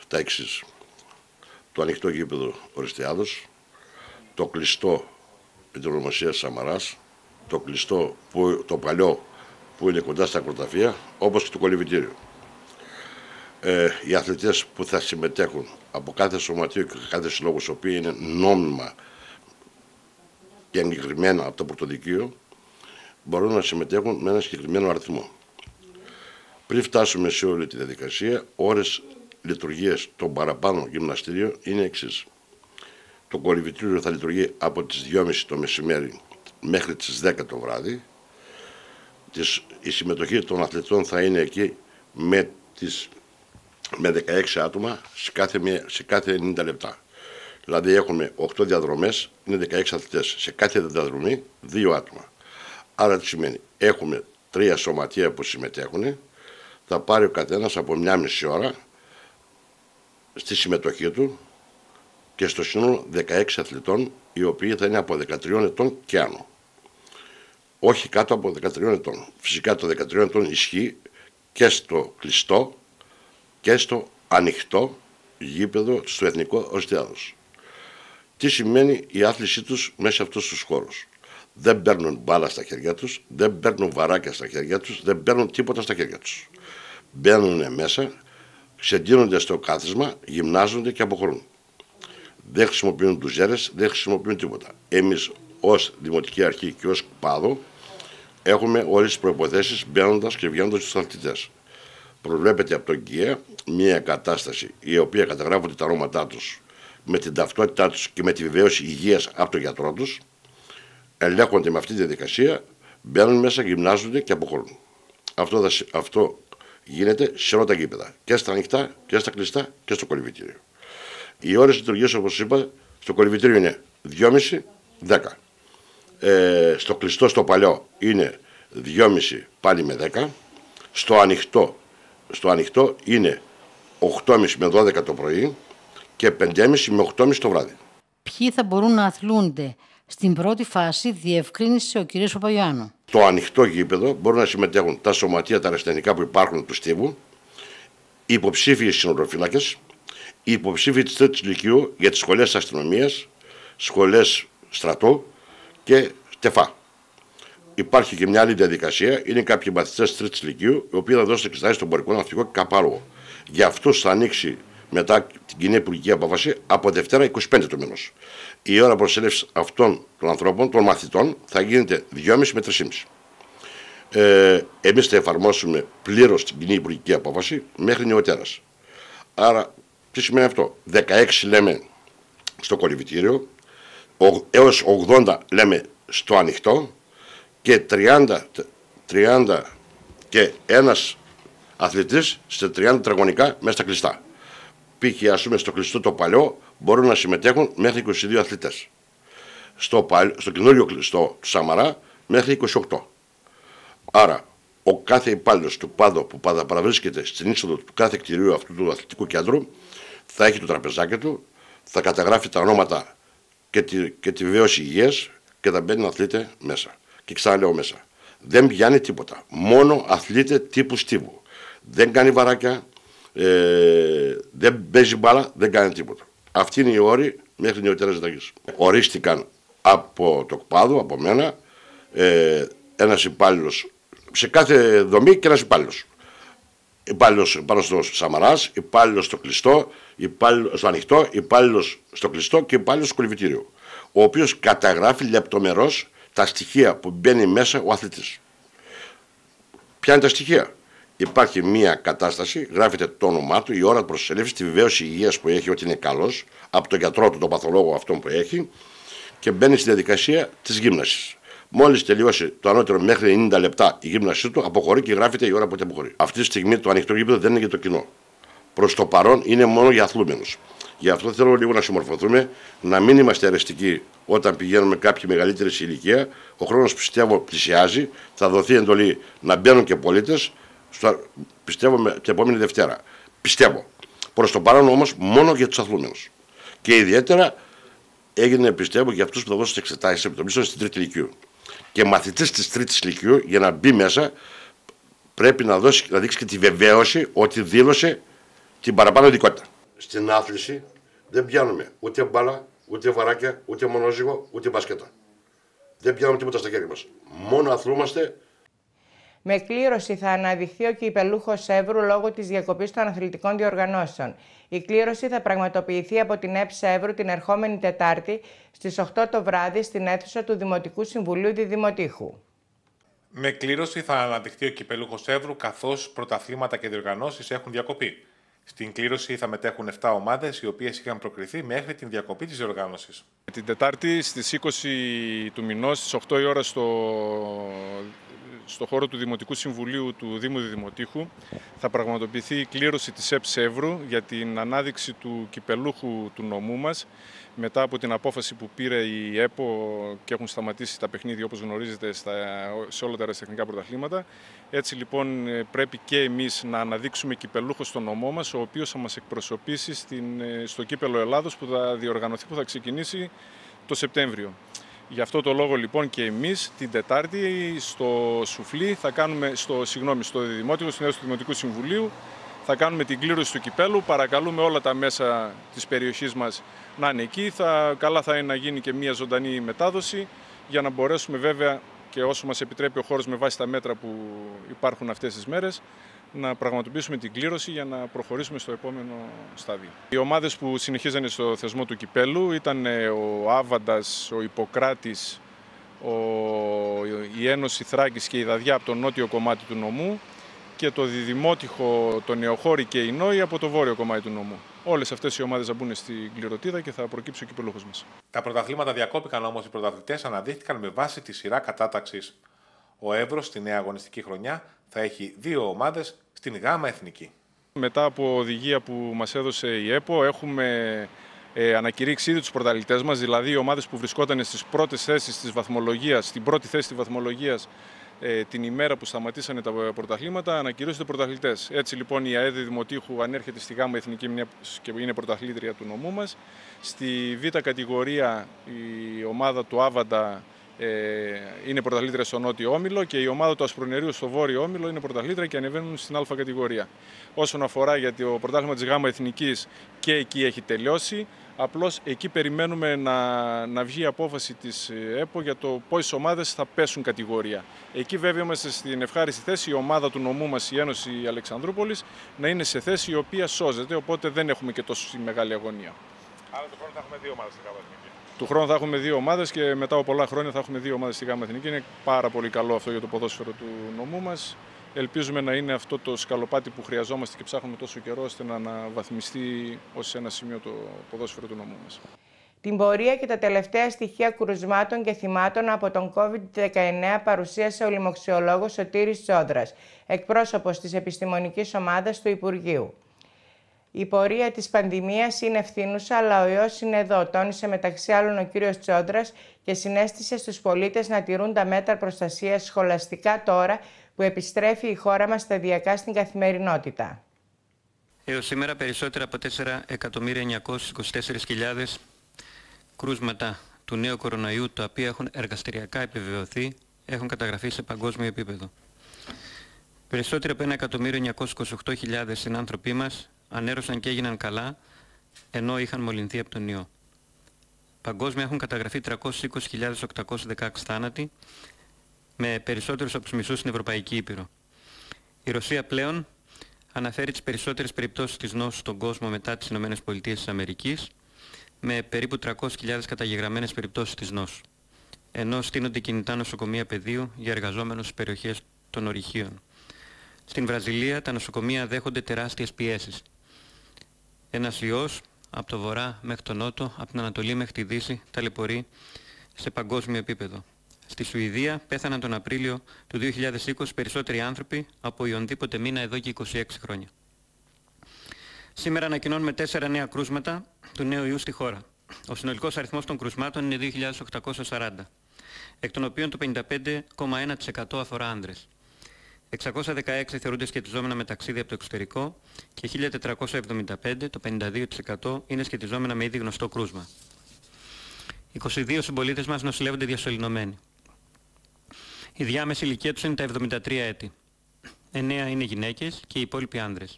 τα εξής. Το ανοιχτό γήπεδο Ορεστιάδο, το κλειστό με Σαμαράς, το κλειστό, το παλιό που είναι κοντά στα ακροταφεία, όπως και το κολυβητήριο. Ε, οι αθλητές που θα συμμετέχουν από κάθε σωματείο και κάθε συλλόγος, οι οποίοι είναι νόμιμα και εγκεκριμένα από το πρωτοδικείο, μπορούν να συμμετέχουν με ένα συγκεκριμένο αριθμό. Πριν φτάσουμε σε όλη τη διαδικασία, ώρες λειτουργίες των παραπάνω γυμναστήριων είναι εξής. Το κολυβητήριο θα λειτουργεί από τις 2.30 το μεσημέρι μέχρι τις 10 το βράδυ. Η συμμετοχή των αθλητών θα είναι εκεί με, τις, με 16 άτομα σε κάθε, σε κάθε 90 λεπτά. Δηλαδή έχουμε 8 διαδρομές, είναι 16 αθλητές. Σε κάθε διαδρομή 2 άτομα. Άρα τι σημαίνει, έχουμε τρία σωματεία που συμμετέχουν, θα πάρει ο καθένας από μια μισή ώρα στη συμμετοχή του και στο σύνολο 16 αθλητών οι οποίοι θα είναι από 13 ετών και άνω. Όχι κάτω από 13 ετών. Φυσικά το 13 ετών ισχύει και στο κλειστό και στο ανοιχτό γήπεδο στο Εθνικό Οστιάδος. Τι σημαίνει η άθλησή τους μέσα σε αυτούς τους χώρους; Δεν παίρνουν μπάλα στα χέρια τους, δεν παίρνουν βαράκια στα χέρια τους, δεν παίρνουν τίποτα στα χέρια τους. Μπαίνουν μέσα, ξεντίνονται στο κάθισμα, γυμνάζονται και αποχωρούν. Δεν χρησιμοποιούν τουζέρε, δεν χρησιμοποιούν τίποτα. Εμείς ως Δημοτική Αρχή και ως Πάδο έχουμε όλες τις προποθέσει μπαίνοντας και βγαίνοντας στους αθλητές. Προβλέπεται από τον ΚΙΕ μια κατάσταση η οποία καταγράφονται τα αρώματά τους με την ταυτότητά τους και με τη βεβαίωση υγείας από τον γιατρό τους. Ελέγχονται με αυτή τη διαδικασία, μπαίνουν μέσα, γυμνάζονται και αποχωρούν. Αυτό, αυτό γίνεται σε όλα τα γήπεδα. Και στα ανοιχτά και στα κλειστά και στο κολυβητήριο. Οι ώρες λειτουργία, όπως είπα, στο κολυβητήριο είναι 2,5-10. Ε, στο κλειστό, στο παλιό είναι 2,5 πάλι με 10. Στο ανοιχτό, στο ανοιχτό είναι 8,5 με 12 το πρωί και 5,5 με 8,5 το βράδυ. Ποιοι θα μπορούν να αθλούνται στην πρώτη φάση, διευκρίνησε ο κ. Παπαγιάννου. Στο ανοιχτό γήπεδο μπορούν να συμμετέχουν τα σωματεία, τα αεραστενικά που υπάρχουν τους Στίβου, οι υποψήφιοι συνοροφύλακε, οι υποψήφοι της Τρίτης Λυκειού για τις σχολές αστυνομίας, σχολές στρατού και τεφά. Υπάρχει και μια άλλη διαδικασία. Είναι κάποιοι μαθητές τη Τρίτης Λυκειού, οι οποίοι θα δώσουν εξετάσεις στον πορικό ναυτικό και καπάρο. Για αυτού θα ανοίξει μετά την κοινή υπουργική απόφαση από Δευτέρα 25 του μήνο. Η ώρα προσέλευσης αυτών των ανθρώπων, των μαθητών, θα γίνεται 2,5 με 3,5. Ε, Εμείς θα εφαρμόσουμε πλήρως την κοινή υπουργική απόφαση μέχρι νεοτέρας. Άρα, τι σημαίνει αυτό; 16 λέμε στο κολυβητήριο, έως 80 λέμε στο ανοιχτό και 30, 30 και ένας αθλητής σε 30 τετραγωνικά μέσα στα κλειστά π.χ. ας πούμε στο κλειστό το παλιό μπορούν να συμμετέχουν μέχρι 22 αθλητές. Στο, στο καινούριο κλειστό του Σαμαρά μέχρι 28. Άρα ο κάθε υπάλληλος του ΠΑΔΟ που παραβρίσκεται στην είσοδο του κάθε κτηρίου αυτού του αθλητικού κέντρου θα έχει το τραπεζάκι του, θα καταγράφει τα ονόματα και τη, και τη βεβαίωση υγείας και θα μπαίνει να αθλείται μέσα. Και ξαναλέω μέσα. Δεν πιάνει τίποτα. Μόνο αθλείται τύπου στίβου. Δεν κάνει βαράκια, ε, δεν παίζει μπάλα, δεν κάνει τίποτα. Αυτή είναι η όρη μέχρι νεοτέρα συνταγή. Ορίστηκαν από το ΚΠΑΔΟ, από μένα, ε, ένας υπάλληλος σε κάθε δομή και ένας υπάλληλος. Υπάλληλος πάνω στο Σαμαράς, υπάλληλος στο κλειστό, υπάλληλος στο ανοιχτό, υπάλληλος στο κλειστό και υπάλληλος στο κολυβητήριο. Ο οποίος καταγράφει λεπτομερώς τα στοιχεία που μπαίνει μέσα ο αθλητής. Ποια είναι τα στοιχεία; Υπάρχει μια κατάσταση, γράφεται το όνομά του, η ώρα προσέλευση, τη βεβαίωση υγείας που έχει, ότι είναι καλός, από τον γιατρό του, τον παθολόγο αυτόν που έχει, και μπαίνει στη διαδικασία της γύμνασης. Μόλις τελειώσει το ανώτερο μέχρι 90 λεπτά η γύμνασή του, αποχωρεί και γράφεται η ώρα που αποχωρεί. Αυτή τη στιγμή το ανοιχτό γήπεδο δεν είναι για το κοινό. Προς το παρόν είναι μόνο για αθλούμενους. Γι' αυτό θέλω λίγο να συμμορφωθούμε, να μην είμαστε αρεστικοί όταν πηγαίνουμε κάποιοι μεγαλύτερης ηλικία. Ο χρόνος πιστεύω πλησιάζει, θα δοθεί εντολή να μπαίνουν και πολίτες, στο, πιστεύω με την επόμενη Δευτέρα. Πιστεύω. Προς το παρόν όμως μόνο για τους αθλούμενους. Και ιδιαίτερα έγινε πιστεύω για αυτούς που θα δώσουν εξετάσεις επιτροπής στην τρίτη ηλικίου. Και μαθητής της τρίτης ηλικίου για να μπει μέσα πρέπει να, δώσει, να δείξει και τη βεβαίωση ότι δήλωσε την παραπάνω ειδικότητα. Στην άθληση δεν πιάνουμε ούτε μπάλα, ούτε βαράκια, ούτε μονόζυγο, ούτε μπασκέτα. Δεν πιάνουμε τίποτα στα χέρια μας. Μόνο αθλούμαστε με κλήρωση θα αναδειχθεί ο κυπελούχος Εύρου λόγω της διακοπής των αθλητικών διοργανώσεων. Η κλήρωση θα πραγματοποιηθεί από την ΕΠΣ Εύρου την ερχόμενη Τετάρτη στις 8 το βράδυ στην αίθουσα του Δημοτικού Συμβουλίου Διδημοτήχου. Με κλήρωση θα αναδειχθεί ο κυπελούχος Εύρου καθώς πρωταθλήματα και διοργανώσεις έχουν διακοπεί. Στην κλήρωση θα μετέχουν 7 ομάδες, οι οποίες είχαν προκριθεί μέχρι την διακοπή της διοργάνωσης. Την Τετάρτη στις 20 του μηνός, στις 8 η ώρα, στο, στο χώρο του Δημοτικού Συμβουλίου του Δήμου Διδημοτήχου, θα πραγματοποιηθεί η κλήρωση της ΕΠ Σεύρου για την ανάδειξη του κυπελούχου του νομού μας μετά από την απόφαση που πήρε η ΕΠΟ και έχουν σταματήσει τα παιχνίδια όπως γνωρίζετε σε όλα τα αεραστεχνικά πρωταθλήματα. Έτσι λοιπόν ε, πρέπει και εμείς να αναδείξουμε κυπελούχος στον νομό μας, ο οποίος θα μας εκπροσωπήσει στην, ε, στο κύπελο Ελλάδος που θα διοργανωθεί, που θα ξεκινήσει το Σεπτέμβριο. Γι' αυτό το λόγο λοιπόν και εμείς την Τετάρτη στο Σουφλί θα κάνουμε, στο, συγγνώμη, στο Δημότικο Συνέδριο του Δημοτικού Συμβουλίου θα κάνουμε την κλήρωση του κυπέλου. Παρακαλούμε όλα τα μέσα της περιοχής μας να είναι εκεί. Θα, καλά θα είναι να γίνει και μια ζωντανή μετάδοση για να μπορέσουμε βέβαια και όσο μας επιτρέπει ο χώρος με βάση τα μέτρα που υπάρχουν αυτές τις μέρες να πραγματοποιήσουμε την κλήρωση για να προχωρήσουμε στο επόμενο στάδιο. Οι ομάδες που συνεχίζανε στο θεσμό του κυπέλου ήταν ε, ο Άβαντας, ο Ιπποκράτης, ο, η Ένωση Θράκης και η Δαδιά από το νότιο κομμάτι του νομού και το διδημότυχο, το Νεοχώρι και η Νόη από το βόρειο κομμάτι του νομού. Όλες αυτές οι ομάδες θα μπουν στην κληρωτίδα και θα προκύψει ο κυπελούχος μας. Τα πρωταθλήματα διακόπηκαν όμως οι πρωταθλητές αναδείχθηκαν με βάση τη σειρά κατάταξης. Ο Εύρος στη νέα αγωνιστική χρονιά θα έχει δύο ομάδες στην ΓΑΜΑ Εθνική. Μετά από οδηγία που μας έδωσε η ΕΠΟ, έχουμε ε, ανακηρύξει ήδη τους πρωταθλητές μας, δηλαδή οι ομάδες που βρισκόταν στις πρώτες θέσεις της βαθμολογίας, στην πρώτη θέση της βαθμολογίας ε, την ημέρα που σταματήσανε τα πρωταθλήματα ανακηρύσσονται πρωταθλητές. Έτσι λοιπόν η ΑΕΔ Δημοτήχου ανέρχεται στη ΓΑΜΑ Εθνική και είναι πρωταθλήτρια του νομού μας. Στη Β κατηγορία η ομάδα του Άβαντα ε, είναι πρωταθλήτρια στο νότιο όμιλο και η ομάδα του Ασπρονερίου στο βόρειο όμιλο είναι πρωταθλήτρια και ανεβαίνουν στην Α κατηγορία. Όσον αφορά για το πρωτάθλημα της ΓΑΜΑ Εθνικής και εκεί έχει τελειώσει. Απλώς εκεί περιμένουμε να, να βγει η απόφαση της ΕΠΟ για το πόσες ομάδες θα πέσουν κατηγορία. Εκεί βέβαια είμαστε στην ευχάριστη θέση η ομάδα του νομού μας, η Ένωση Αλεξανδρούπολης, να είναι σε θέση η οποία σώζεται, οπότε δεν έχουμε και τόσο μεγάλη αγωνία. Άρα το χρόνο θα έχουμε δύο ομάδες στην ΓΑΜΑ Εθνική. Του χρόνου θα έχουμε δύο ομάδες και μετά από πολλά χρόνια θα έχουμε δύο ομάδες στη ΓΑΜΑ Εθνική. Είναι πάρα πολύ καλό αυτό για το ποδόσφαιρο του νομού μας. Ελπίζουμε να είναι αυτό το σκαλοπάτι που χρειαζόμαστε και ψάχνουμε τόσο καιρό ώστε να αναβαθμιστεί ως ένα σημείο το ποδόσφαιρο του νομού μας. Την πορεία και τα τελευταία στοιχεία κρουσμάτων και θυμάτων από τον COVID-19 παρουσίασε ο λοιμοξιολόγος Σωτήρης Τσόντρας, εκπρόσωπος της επιστημονικής ομάδας του Υπουργείου. Η πορεία της πανδημίας είναι ευθύνουσα, αλλά ο ιός είναι εδώ, τόνισε μεταξύ άλλων ο κύριος Τσόντρας και συνέστησε στους πολίτες να τηρούν τα μέτρα προστασίας σχολαστικά τώρα που επιστρέφει η χώρα μας σταδιακά στην καθημερινότητα. Έως σήμερα περισσότερα από 4.924.000 κρούσματα του νέου κορονοϊού τα οποία έχουν εργαστηριακά επιβεβαιωθεί έχουν καταγραφεί σε παγκόσμιο επίπεδο. Περισσότεροι από 1.928.000 συνάνθρωποι μας ανέρωσαν και έγιναν καλά ενώ είχαν μολυνθεί από τον ιό. Παγκόσμια έχουν καταγραφεί 320.816 θάνατοι με περισσότερους από τους μισούς στην Ευρωπαϊκή Ήπειρο. Η Ρωσία πλέον αναφέρει τις περισσότερες περιπτώσεις της νόσου στον κόσμο μετά τις ΗΠΑ με περίπου 300.000 καταγεγραμμένες περιπτώσεις της νόσου ενώ στείνονται κινητά νοσοκομεία πεδίου για εργαζόμενους στις περιοχές των ορυχείων. Στην Βραζιλία τα νοσοκομεία δέχονται τεράστιες πιέσεις. Ένας ιός από το βορρά μέχρι το νότο, από την Ανατολή μέχρι τη Δύση, ταλαιπωρεί σε παγκόσμιο επίπεδο. Στη Σουηδία πέθαναν τον Απρίλιο του 2020 περισσότεροι άνθρωποι από οιονδήποτε μήνα εδώ και 26 χρόνια. Σήμερα ανακοινώνουμε τέσσερα νέα κρούσματα του νέου ιού στη χώρα. Ο συνολικός αριθμός των κρούσματων είναι 2.840, εκ των οποίων το 55,1% αφορά άνδρες. 616 θεωρούνται σχετιζόμενα με ταξίδια από το εξωτερικό και 1.475, το 52% είναι σχετιζόμενα με ήδη γνωστό κρούσμα. 22 συμπολίτες μας νοσηλεύονται διασωληνωμένοι. Η διάμεση ηλικία τους είναι τα 73 έτη. 9 είναι γυναίκες και οι υπόλοιποι άνδρες.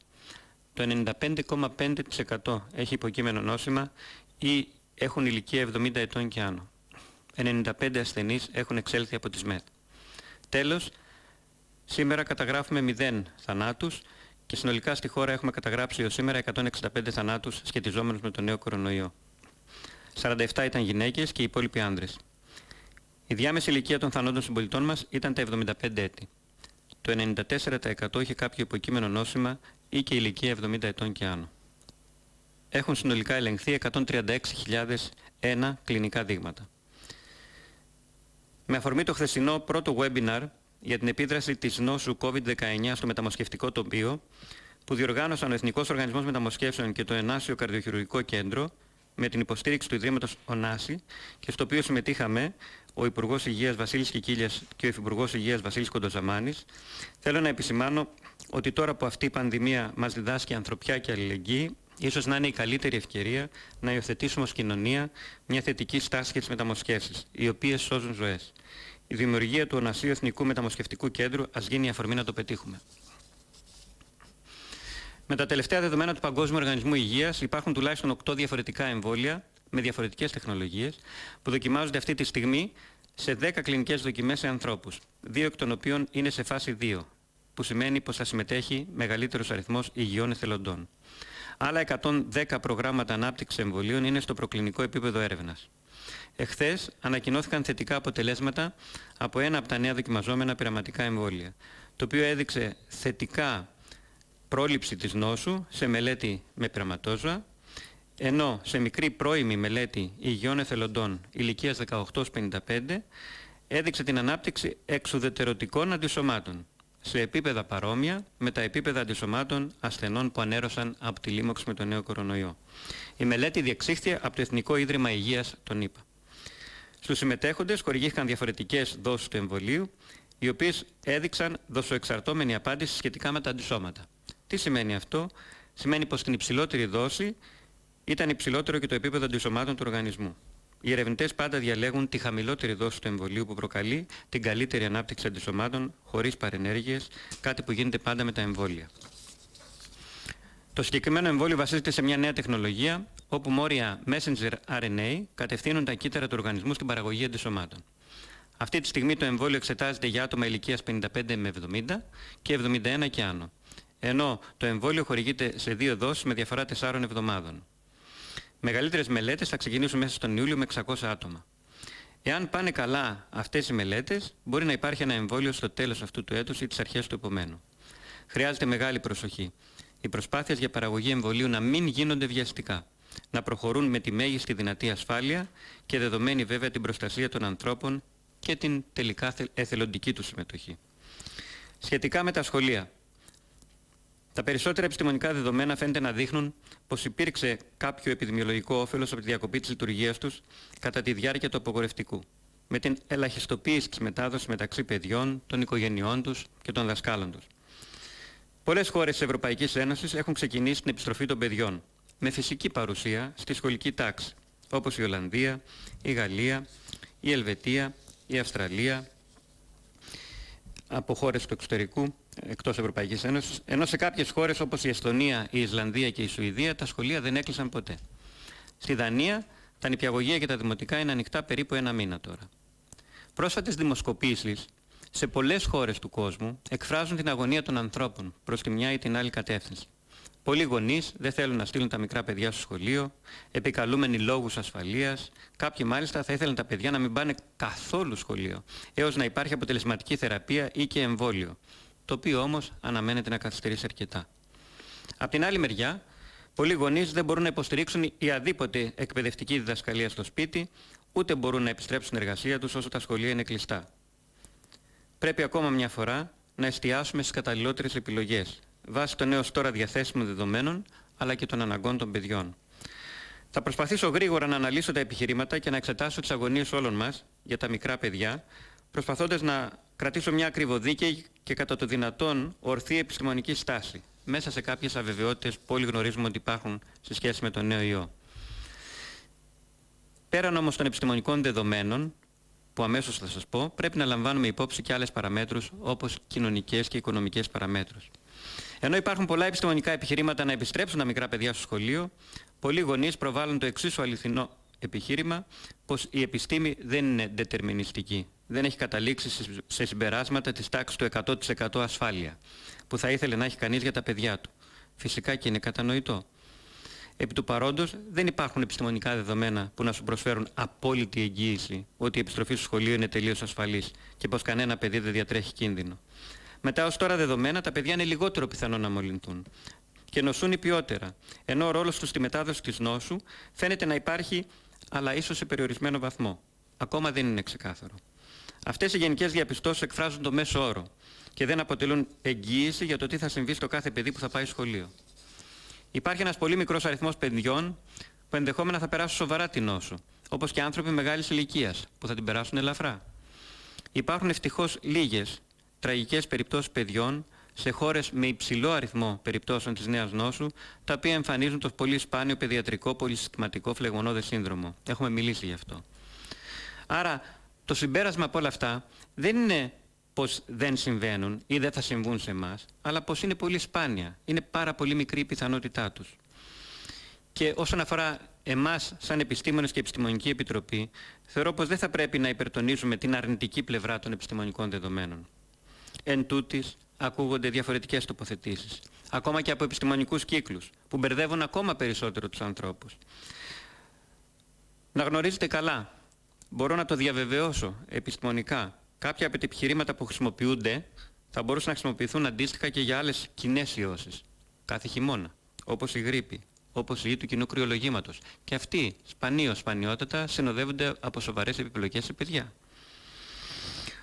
Το 95,5% έχει υποκείμενο νόσημα ή έχουν ηλικία 70 ετών και άνω. 95 ασθενείς έχουν εξέλθει από τις ΜΕΘ. Τέλος, σήμερα καταγράφουμε 0 θανάτους και συνολικά στη χώρα έχουμε καταγράψει ως σήμερα 165 θανάτους σχετιζόμενους με τον νέο κορονοϊό. 47 ήταν γυναίκες και οι υπόλοιποι άνδρες. Η διάμεση ηλικία των θανόντων συμπολιτών μας ήταν τα 75 έτη. Το 94% είχε κάποιο υποκείμενο νόσημα ή και ηλικία 70 ετών και άνω. Έχουν συνολικά ελεγχθεί 136.001 κλινικά δείγματα. Με αφορμή το χθεσινό πρώτο webinar για την επίδραση της νόσου COVID-19 στο μεταμοσχευτικό τοπίο, που διοργάνωσαν ο Εθνικός Οργανισμός Μεταμοσχεύσεων και το Ενάσιο Καρδιοχειρουργικό Κέντρο, με την υποστήριξη του Ιδρύματος ΟΝΑΣΗ και στο οποίο συμμετείχαμε ο Υπουργός Υγείας Βασίλης Κικίλιας και ο Υφυπουργός Υγείας Βασίλης Κοντοζαμάνης, θέλω να επισημάνω ότι τώρα που αυτή η πανδημία μας διδάσκει ανθρωπιά και αλληλεγγύη, ίσως να είναι η καλύτερη ευκαιρία να υιοθετήσουμε ως κοινωνία μια θετική στάση για τις μεταμοσχεύσεις, οι οποίες σώζουν ζωές. Η δημιουργία του Ονασίου Εθνικού Μεταμοσχευτικού Κέντρου ας γίνει η αφορμή να το πετύχουμε. Με τα τελευταία δεδομένα του Παγκόσμιου Οργανισμού Υγείας υπάρχουν τουλάχιστον 8 διαφορετικά εμβόλια με διαφορετικές τεχνολογίες που δοκιμάζονται αυτή τη στιγμή σε 10 κλινικές δοκιμές σε ανθρώπους, δύο εκ των οποίων είναι σε φάση 2, που σημαίνει πως θα συμμετέχει μεγαλύτερος αριθμός υγιών εθελοντών. Άλλα 110 προγράμματα ανάπτυξης εμβολίων είναι στο προκλινικό επίπεδο έρευνας. Εχθές ανακοινώθηκαν θετικά αποτελέσματα από ένα από τα νέα δοκιμαζόμενα πειραματικά εμβόλια, το οποίο έδειξε θετικά πρόληψη της νόσου σε μελέτη με πειραματόζωα, ενώ σε μικρή πρώιμη μελέτη υγιών εθελοντών ηλικίας 18-55 έδειξε την ανάπτυξη εξουδετερωτικών αντισωμάτων σε επίπεδα παρόμοια με τα επίπεδα αντισωμάτων ασθενών που ανέρωσαν από τη λίμωξη με τον νέο κορονοϊό. Η μελέτη διεξήχθη από το Εθνικό Ίδρυμα Υγείας των ΗΠΑ. Στους συμμετέχοντες χορηγήθηκαν διαφορετικές δόσεις του εμβολίου, οι οποίες έδειξαν δοσοεξαρτώμενη απάντηση σχετικά με τα αντισώματα. Τι σημαίνει αυτό; Σημαίνει πως στην υψηλότερη δόση ήταν υψηλότερο και το επίπεδο αντισωμάτων του οργανισμού. Οι ερευνητές πάντα διαλέγουν τη χαμηλότερη δόση του εμβολίου που προκαλεί την καλύτερη ανάπτυξη αντισωμάτων χωρίς παρενέργειες, κάτι που γίνεται πάντα με τα εμβόλια. Το συγκεκριμένο εμβόλιο βασίζεται σε μια νέα τεχνολογία όπου μόρια messenger RNA κατευθύνουν τα κύτταρα του οργανισμού στην παραγωγή αντισωμάτων. Αυτή τη στιγμή το εμβόλιο εξετάζεται για άτομα ηλικίας 55 με 70 και 71 και άνω. Ενώ το εμβόλιο χορηγείται σε δύο δόσεις με διαφορά 4 εβδομάδων. Μεγαλύτερες μελέτες θα ξεκινήσουν μέσα στον Ιούλιο με 600 άτομα. Εάν πάνε καλά αυτές οι μελέτες, μπορεί να υπάρχει ένα εμβόλιο στο τέλος αυτού του έτους ή τις αρχές του επομένου. Χρειάζεται μεγάλη προσοχή. Οι προσπάθειες για παραγωγή εμβολίου να μην γίνονται βιαστικά. Να προχωρούν με τη μέγιστη δυνατή ασφάλεια και δεδομένη βέβαια την προστασία των ανθρώπων και την τελικά εθελοντική τους συμμετοχή. Σχετικά με τα σχολεία, τα περισσότερα επιστημονικά δεδομένα φαίνεται να δείχνουν πως υπήρξε κάποιο επιδημιολογικό όφελος από τη διακοπή της λειτουργίας τους κατά τη διάρκεια του απογορευτικού, με την ελαχιστοποίηση της μετάδοσης μεταξύ παιδιών, των οικογενειών τους και των δασκάλων τους. Πολλές χώρες της Ευρωπαϊκής Ένωσης έχουν ξεκινήσει την επιστροφή των παιδιών, με φυσική παρουσία στη σχολική τάξη, όπως η Ολλανδία, η Γαλλία, η Ελβετία, η Αυστραλία, από χώρες του εξωτερικού, εκτός Ευρωπαϊκής Ένωσης, ενώ σε κάποιες χώρες όπως η Εστονία, η Ισλανδία και η Σουηδία τα σχολεία δεν έκλεισαν ποτέ. Στη Δανία τα νηπιαγωγεία και τα δημοτικά είναι ανοιχτά περίπου ένα μήνα τώρα. Πρόσφατες δημοσκοπήσεις σε πολλές χώρες του κόσμου εκφράζουν την αγωνία των ανθρώπων προς τη μια ή την άλλη κατεύθυνση. Πολλοί γονείς δεν θέλουν να στείλουν τα μικρά παιδιά στο σχολείο, επικαλούμενοι λόγους ασφαλείας. Κάποιοι μάλιστα θα ήθελαν τα παιδιά να μην πάνε καθόλου σχολείο, έως να υπάρχει αποτελεσματική θεραπεία ή και εμβόλιο, το οποίο όμως αναμένεται να καθυστερήσει αρκετά. Απ' την άλλη μεριά, πολλοί γονείς δεν μπορούν να υποστηρίξουν η αδίποτε εκπαιδευτική διδασκαλία στο σπίτι, ούτε μπορούν να επιστρέψουν στην εργασία τους όσο τα σχολεία είναι κλειστά. Πρέπει ακόμα μια φορά να εστιάσουμε στις καταλληλότερες επιλογές, βάσει των έως τώρα διαθέσιμων δεδομένων αλλά και των αναγκών των παιδιών. Θα προσπαθήσω γρήγορα να αναλύσω τα επιχειρήματα και να εξετάσω τις αγωνίες όλων μας για τα μικρά παιδιά, προσπαθώντας να κρατήσω μια ακριβοδίκαιη και κατά το δυνατόν ορθή επιστημονική στάση, μέσα σε κάποιες αβεβαιότητες που όλοι γνωρίζουμε ότι υπάρχουν σε σχέση με τον νέο ιό. Πέραν όμως των επιστημονικών δεδομένων, που αμέσως θα σας πω, πρέπει να λαμβάνουμε υπόψη και άλλες παραμέτρους όπως κοινωνικές και οικονομικές παραμέτρους. Ενώ υπάρχουν πολλά επιστημονικά επιχειρήματα να επιστρέψουν τα μικρά παιδιά στο σχολείο, πολλοί γονείς προβάλλουν το εξίσου αληθινό επιχείρημα πως η επιστήμη δεν είναι δετερμινιστική. Δεν έχει καταλήξει σε συμπεράσματα της τάξης του 100% ασφάλεια που θα ήθελε να έχει κανείς για τα παιδιά του. Φυσικά και είναι κατανοητό. Επί του παρόντος δεν υπάρχουν επιστημονικά δεδομένα που να σου προσφέρουν απόλυτη εγγύηση ότι η επιστροφή στο σχολείο είναι τελείως ασφαλής και πως κανένα παιδί δεν διατρέχει κίνδυνο. Μετά ως τώρα δεδομένα τα παιδιά είναι λιγότερο πιθανό να μολυνθούν. και νοσούν υπιότερα, ενώ ο ρόλος τους στη μετάδοση της νόσου φαίνεται να υπάρχει, αλλά ίσως σε περιορισμένο βαθμό. Ακόμα δεν είναι ξεκάθαρο. Αυτές οι γενικές διαπιστώσεις εκφράζουν το μέσο όρο και δεν αποτελούν εγγύηση για το τι θα συμβεί στο κάθε παιδί που θα πάει σχολείο. Υπάρχει ένας πολύ μικρός αριθμός παιδιών που ενδεχόμενα θα περάσουν σοβαρά την νόσο, όπως και άνθρωποι μεγάλης ηλικίας που θα την περάσουν ελαφρά. Υπάρχουν ευτυχώς λίγες τραγικές περιπτώσεις παιδιών σε χώρες με υψηλό αριθμό περιπτώσεων της νέας νόσου, τα οποία εμφανίζουν το πολύ σπάνιο παιδιατρικό πολυσυστηματικό φλεγμονώδες σύνδρομο. Έχουμε μιλήσει γι' αυτό. Άρα το συμπέρασμα από όλα αυτά δεν είναι πως δεν συμβαίνουν ή δεν θα συμβούν σε εμάς, αλλά πως είναι πολύ σπάνια. Είναι πάρα πολύ μικρή η πιθανότητά τους. Και όσον αφορά εμάς σαν επιστήμονες και επιστημονική επιτροπή, θεωρώ πως δεν θα πρέπει να υπερτονίζουμε την αρνητική πλευρά των επιστημονικών δεδομένων. Εν τούτης, ακούγονται διαφορετικές τοποθετήσεις, ακόμα και από επιστημονικούς κύκλους, που μπερδεύουν ακόμα περισσότερο τους ανθρώπους. Να γνωρίζετε καλά, μπορώ να το διαβεβαιώσω επιστημονικά, κάποια από τα επιχειρήματα που χρησιμοποιούνται θα μπορούσαν να χρησιμοποιηθούν αντίστοιχα και για άλλες κοινέ ιώσεις, κάθε χειμώνα, όπως η γρήπη, όπως η του κοινού κρυολογήματος. Και αυτοί, σπανίως σπανιότατα, συνοδεύονται από σοβαρές επιπλοκές σε παιδιά.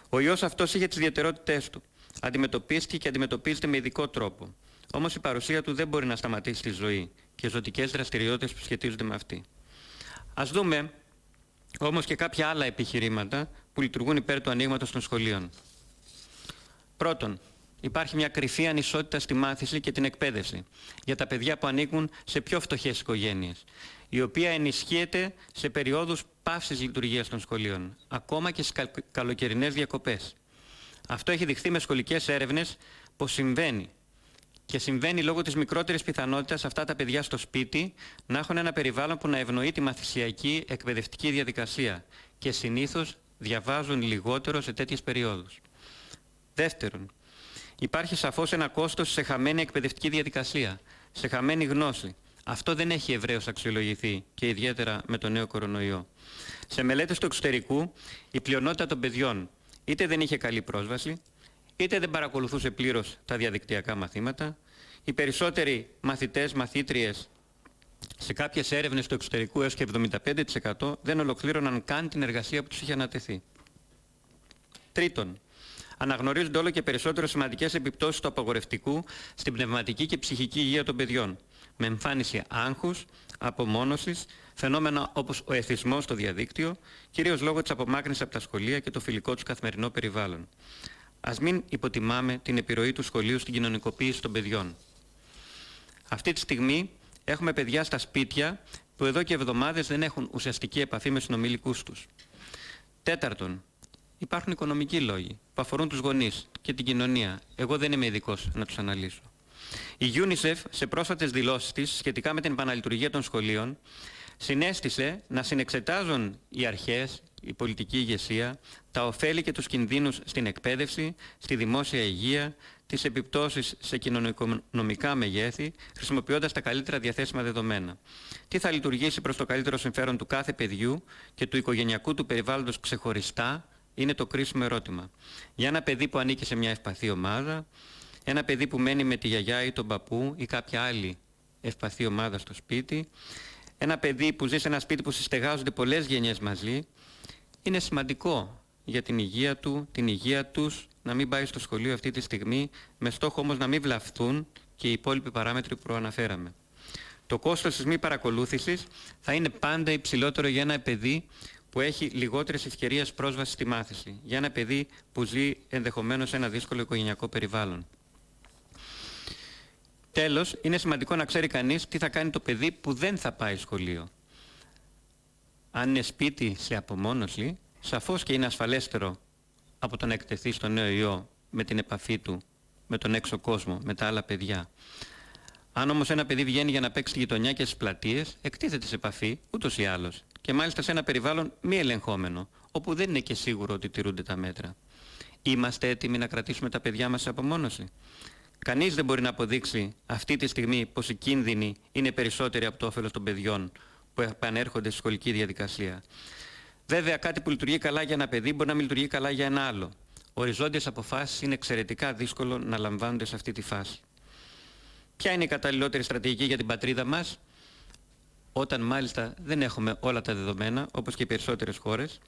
Ο ιός αυτός είχε τις ιδιαιτερότητές του. Αντιμετωπίστηκε και αντιμετωπίζεται με ειδικό τρόπο. Όμως η παρουσία του δεν μπορεί να σταματήσει τη ζωή και ζωτικές δραστηριότητες που σχετίζονται με αυτή. Ας δούμε όμως και κάποια άλλα επιχειρήματα που λειτουργούν υπέρ του ανοίγματος των σχολείων. Πρώτον, υπάρχει μια κρυφή ανισότητα στη μάθηση και την εκπαίδευση για τα παιδιά που ανήκουν σε πιο φτωχές οικογένειες, η οποία ενισχύεται σε περιόδους πάυσης λειτουργίας των σχολείων, ακόμα και στις καλοκαιρινές διακοπές. Αυτό έχει δειχθεί με σχολικές έρευνες πως συμβαίνει και συμβαίνει λόγω της μικρότερης πιθανότητας αυτά τα παιδιά στο σπίτι να έχουν ένα περιβάλλον που να ευνοεί τη μαθησιακή εκπαιδευτική διαδικασία και συνήθως διαβάζουν λιγότερο σε τέτοιες περιόδους. Δεύτερον, υπάρχει σαφώς ένα κόστος σε χαμένη εκπαιδευτική διαδικασία, σε χαμένη γνώση. Αυτό δεν έχει ευρέως αξιολογηθεί και ιδιαίτερα με τον νέο κορονοϊό. Σε μελέτες του εξωτερικού, η πλειονότητα των παιδιών είτε δεν είχε καλή πρόσβαση, είτε δεν παρακολουθούσε πλήρως τα διαδικτυακά μαθήματα. Οι περισσότεροι μαθητές, μαθήτριες σε κάποιες έρευνες του εξωτερικού έως και 75% δεν ολοκλήρωναν καν την εργασία που τους είχε ανατεθεί. Τρίτον, αναγνωρίζονται όλο και περισσότερο σημαντικές επιπτώσεις του απαγορευτικού στην πνευματική και ψυχική υγεία των παιδιών, με εμφάνιση άγχους, απομόνωσης, φαινόμενα όπως ο εθισμός στο διαδίκτυο, κυρίως λόγω της απομάκρυνσης από τα σχολεία και το φιλικό τους καθημερινό περιβάλλον. Ας μην υποτιμάμε την επιρροή του σχολείου στην κοινωνικοποίηση των παιδιών. Αυτή τη στιγμή έχουμε παιδιά στα σπίτια που εδώ και εβδομάδες δεν έχουν ουσιαστική επαφή με συνομιλικούς τους. Τέταρτον, υπάρχουν οικονομικοί λόγοι που αφορούν τους γονείς και την κοινωνία. Εγώ δεν είμαι ειδικός να τους αναλύσω. Η UNICEF σε πρόσφατες δηλώσεις της σχετικά με την επαναλειτουργία των σχολείων συνέστησε να συνεξετάζουν οι αρχές, η πολιτική ηγεσία, τα ωφέλη και τους κινδύνους στην εκπαίδευση, στη δημόσια υγεία, τις επιπτώσεις σε κοινωνικονομικά μεγέθη, χρησιμοποιώντας τα καλύτερα διαθέσιμα δεδομένα. Τι θα λειτουργήσει προς το καλύτερο συμφέρον του κάθε παιδιού και του οικογενειακού του περιβάλλοντος ξεχωριστά, είναι το κρίσιμο ερώτημα. Για ένα παιδί που ανήκει σε μια ευπαθή ομάδα, ένα παιδί που μένει με τη γιαγιά ή τον παππού ή κάποια άλλη ευπαθή ομάδα στο σπίτι, ένα παιδί που ζει σε ένα σπίτι που συστεγάζονται πολλές γενιές μαζί, είναι σημαντικό για την υγεία του, την υγεία τους, να μην πάει στο σχολείο αυτή τη στιγμή, με στόχο όμως να μην βλαφθούν και οι υπόλοιποι παράμετροι που προαναφέραμε. Το κόστος της μη παρακολούθησης θα είναι πάντα υψηλότερο για ένα παιδί που έχει λιγότερες ευκαιρίες πρόσβασης στη μάθηση, για ένα παιδί που ζει ενδεχομένως σε ένα δύσκολο οικογενειακό περιβάλλον. Τέλος, είναι σημαντικό να ξέρει κανείς τι θα κάνει το παιδί που δεν θα πάει σχολείο. Αν είναι σπίτι σε απομόνωση, σαφώς και είναι ασφαλέστερο από το να εκτεθεί στο νέο ιό με την επαφή του με τον έξω κόσμο, με τα άλλα παιδιά. Αν όμως ένα παιδί βγαίνει για να παίξει στη γειτονιά και στις πλατείες, εκτίθεται σε επαφή ούτως ή άλλως. Και μάλιστα σε ένα περιβάλλον μη ελεγχόμενο, όπου δεν είναι και σίγουρο ότι τηρούνται τα μέτρα. Είμαστε έτοιμοι να κρατήσουμε τα παιδιά μας σε απομόνωση. Κανείς δεν μπορεί να αποδείξει αυτή τη στιγμή πως οι κίνδυνοι είναι περισσότεροι από το όφελος των παιδιών που επανέρχονται στη σχολική διαδικασία. Βέβαια, κάτι που λειτουργεί καλά για ένα παιδί μπορεί να μην λειτουργεί καλά για ένα άλλο. Οριζόντιες αποφάσεις είναι εξαιρετικά δύσκολο να λαμβάνονται σε αυτή τη φάση. Ποια είναι η καταλληλότερη στρατηγική για την πατρίδα μας, όταν μάλιστα δεν έχουμε όλα τα δεδομένα, όπως και οι περισσότερες χώρες.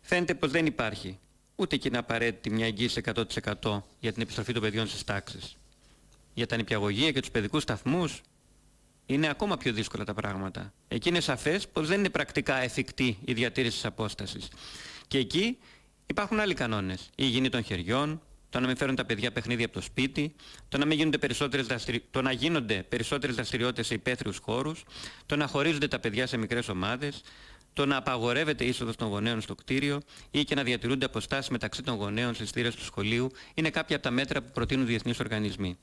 Φαίνεται πως δεν υπάρχει ούτε και είναι απαραίτητη μια εγγύηση 100% για την επιστροφή των παιδιών στις τάξεις. Για τα νηπιαγωγεία και τους παιδικούς σταθμούς είναι ακόμα πιο δύσκολα τα πράγματα. Εκεί είναι σαφές πως δεν είναι πρακτικά εφικτή η διατήρηση της απόστασης. Και εκεί υπάρχουν άλλοι κανόνες. Η υγιεινή των χεριών, το να μην φέρουν τα παιδιά παιχνίδια από το σπίτι, το να, μην γίνονται περισσότερες δραστηρι... το να γίνονται περισσότερες δραστηριότητες σε υπαίθριους χώρους, το να χωρίζονται τα παιδιά σε μικρές ομάδες, το να απαγορεύεται η είσοδος των γονέων στο κτίριο ή και να διατηρούνται αποστάσεις μεταξύ των γονέων στις θύρες του σχολείου είναι κάποια από τα μέτρα που προτείνουν διεθνείς οργανισμοί.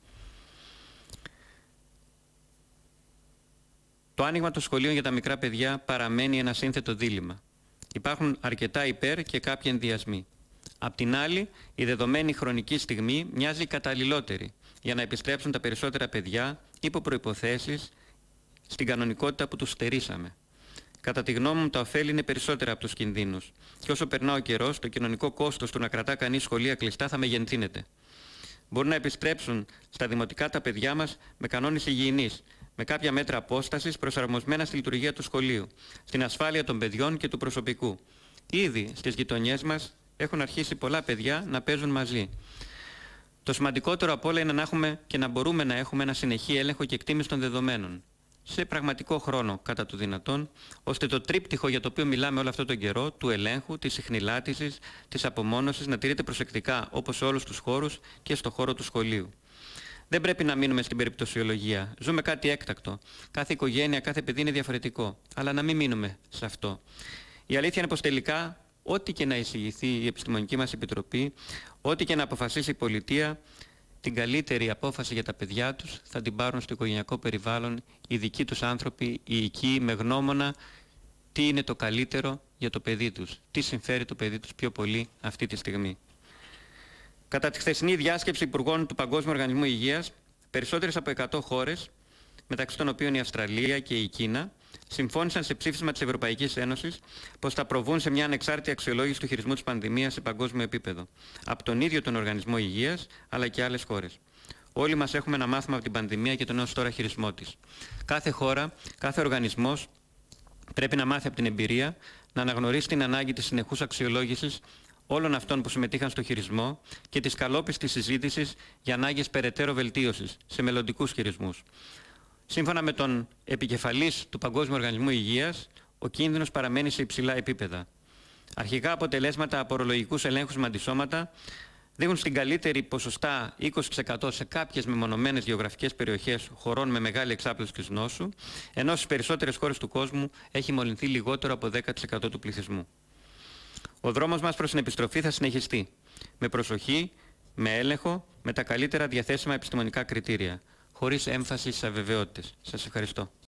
Το άνοιγμα των σχολείων για τα μικρά παιδιά παραμένει ένα σύνθετο δίλημα. Υπάρχουν αρκετά υπέρ και κάποιοι ενδιασμοί. Απ' την άλλη, η δεδομένη χρονική στιγμή μοιάζει καταλληλότερη για να επιστρέψουν τα περισσότερα παιδιά υπό προϋποθέσεις στην κανονικότητα που τους στερήσαμε. Κατά τη γνώμη μου, τα ωφέλη είναι περισσότερα από τους κινδύνους. Και όσο περνά ο καιρός, το κοινωνικό κόστος του να κρατά κανείς σχολεία κλειστά θα μεγενθύνεται. Μπορεί να επιστρέψουν στα δημοτικά τα παιδιά μας με κανόνες υγιεινής, με κάποια μέτρα απόστασης προσαρμοσμένα στη λειτουργία του σχολείου, στην ασφάλεια των παιδιών και του προσωπικού. Ήδη στις γειτονιές μας έχουν αρχίσει πολλά παιδιά να παίζουν μαζί. Το σημαντικότερο από όλα είναι να έχουμε και να μπορούμε να έχουμε ένα συνεχή έλεγχο και εκτίμηση των δεδομένων. Σε πραγματικό χρόνο, κατά του δυνατόν, ώστε το τρίπτυχο για το οποίο μιλάμε όλο αυτό τον καιρό, του ελέγχου, της συχνηλάτησης, της απομόνωσης, να τηρείται προσεκτικά, όπως σε όλους τους χώρους και στο χώρο του σχολείου. Δεν πρέπει να μείνουμε στην περιπτωσιολογία. Ζούμε κάτι έκτακτο. Κάθε οικογένεια, κάθε παιδί είναι διαφορετικό. Αλλά να μην μείνουμε σε αυτό. Η αλήθεια είναι πως τελικά ό,τι και να εισηγηθεί η Επιστημονική μας Επιτροπή, ό,τι και να αποφασίσει η πολιτεία, την καλύτερη απόφαση για τα παιδιά τους θα την πάρουν στο οικογενειακό περιβάλλον οι δικοί τους άνθρωποι, οι οικοί με γνώμονα τι είναι το καλύτερο για το παιδί τους, τι συμφέρει το παιδί τους πιο πολύ αυτή τη στιγμή. Κατά τη χθεσινή διάσκεψη υπουργών του Παγκόσμιου Οργανισμού Υγείας, περισσότερες από 100 χώρες, μεταξύ των οποίων η Αυστραλία και η Κίνα, συμφώνησαν σε ψήφισμα της Ευρωπαϊκής Ένωσης πως θα προβούν σε μια ανεξάρτητη αξιολόγηση του χειρισμού της πανδημίας σε παγκόσμιο επίπεδο. Από τον ίδιο τον Οργανισμό Υγείας, αλλά και άλλες χώρες. Όλοι μας έχουμε ένα μάθημα από την πανδημία και τον έως τώρα χειρισμό της. Κάθε χώρα, κάθε οργανισμός πρέπει να μάθει από την εμπειρία να αναγνωρίσει την ανάγκη της συνεχούς αξιολόγησης όλων αυτών που συμμετείχαν στο χειρισμό και της καλόπιστης συζήτησης για ανάγκες περαιτέρω βελτίωσης σε μελλοντικούς χειρισμούς. Σύμφωνα με τον επικεφαλής του Παγκόσμιου Οργανισμού Υγείας, ο κίνδυνος παραμένει σε υψηλά επίπεδα. Αρχικά αποτελέσματα από ορολογικούς ελέγχους με αντισώματα δείχνουν στην καλύτερη ποσοστά 20% σε κάποιες μεμονωμένες γεωγραφικές περιοχές χωρών με μεγάλη εξάπλωση της νόσου, ενώ στις περισσότερες χώρες του κόσμου έχει μολυνθεί λιγότερο από 10% του πληθυσμού. Ο δρόμος μας προς την επιστροφή θα συνεχιστεί. Με προσοχή, με έλεγχο, με τα καλύτερα διαθέσιμα επιστημονικά κριτήρια. Χωρίς έμφαση στις αβεβαιότητες. Σας ευχαριστώ.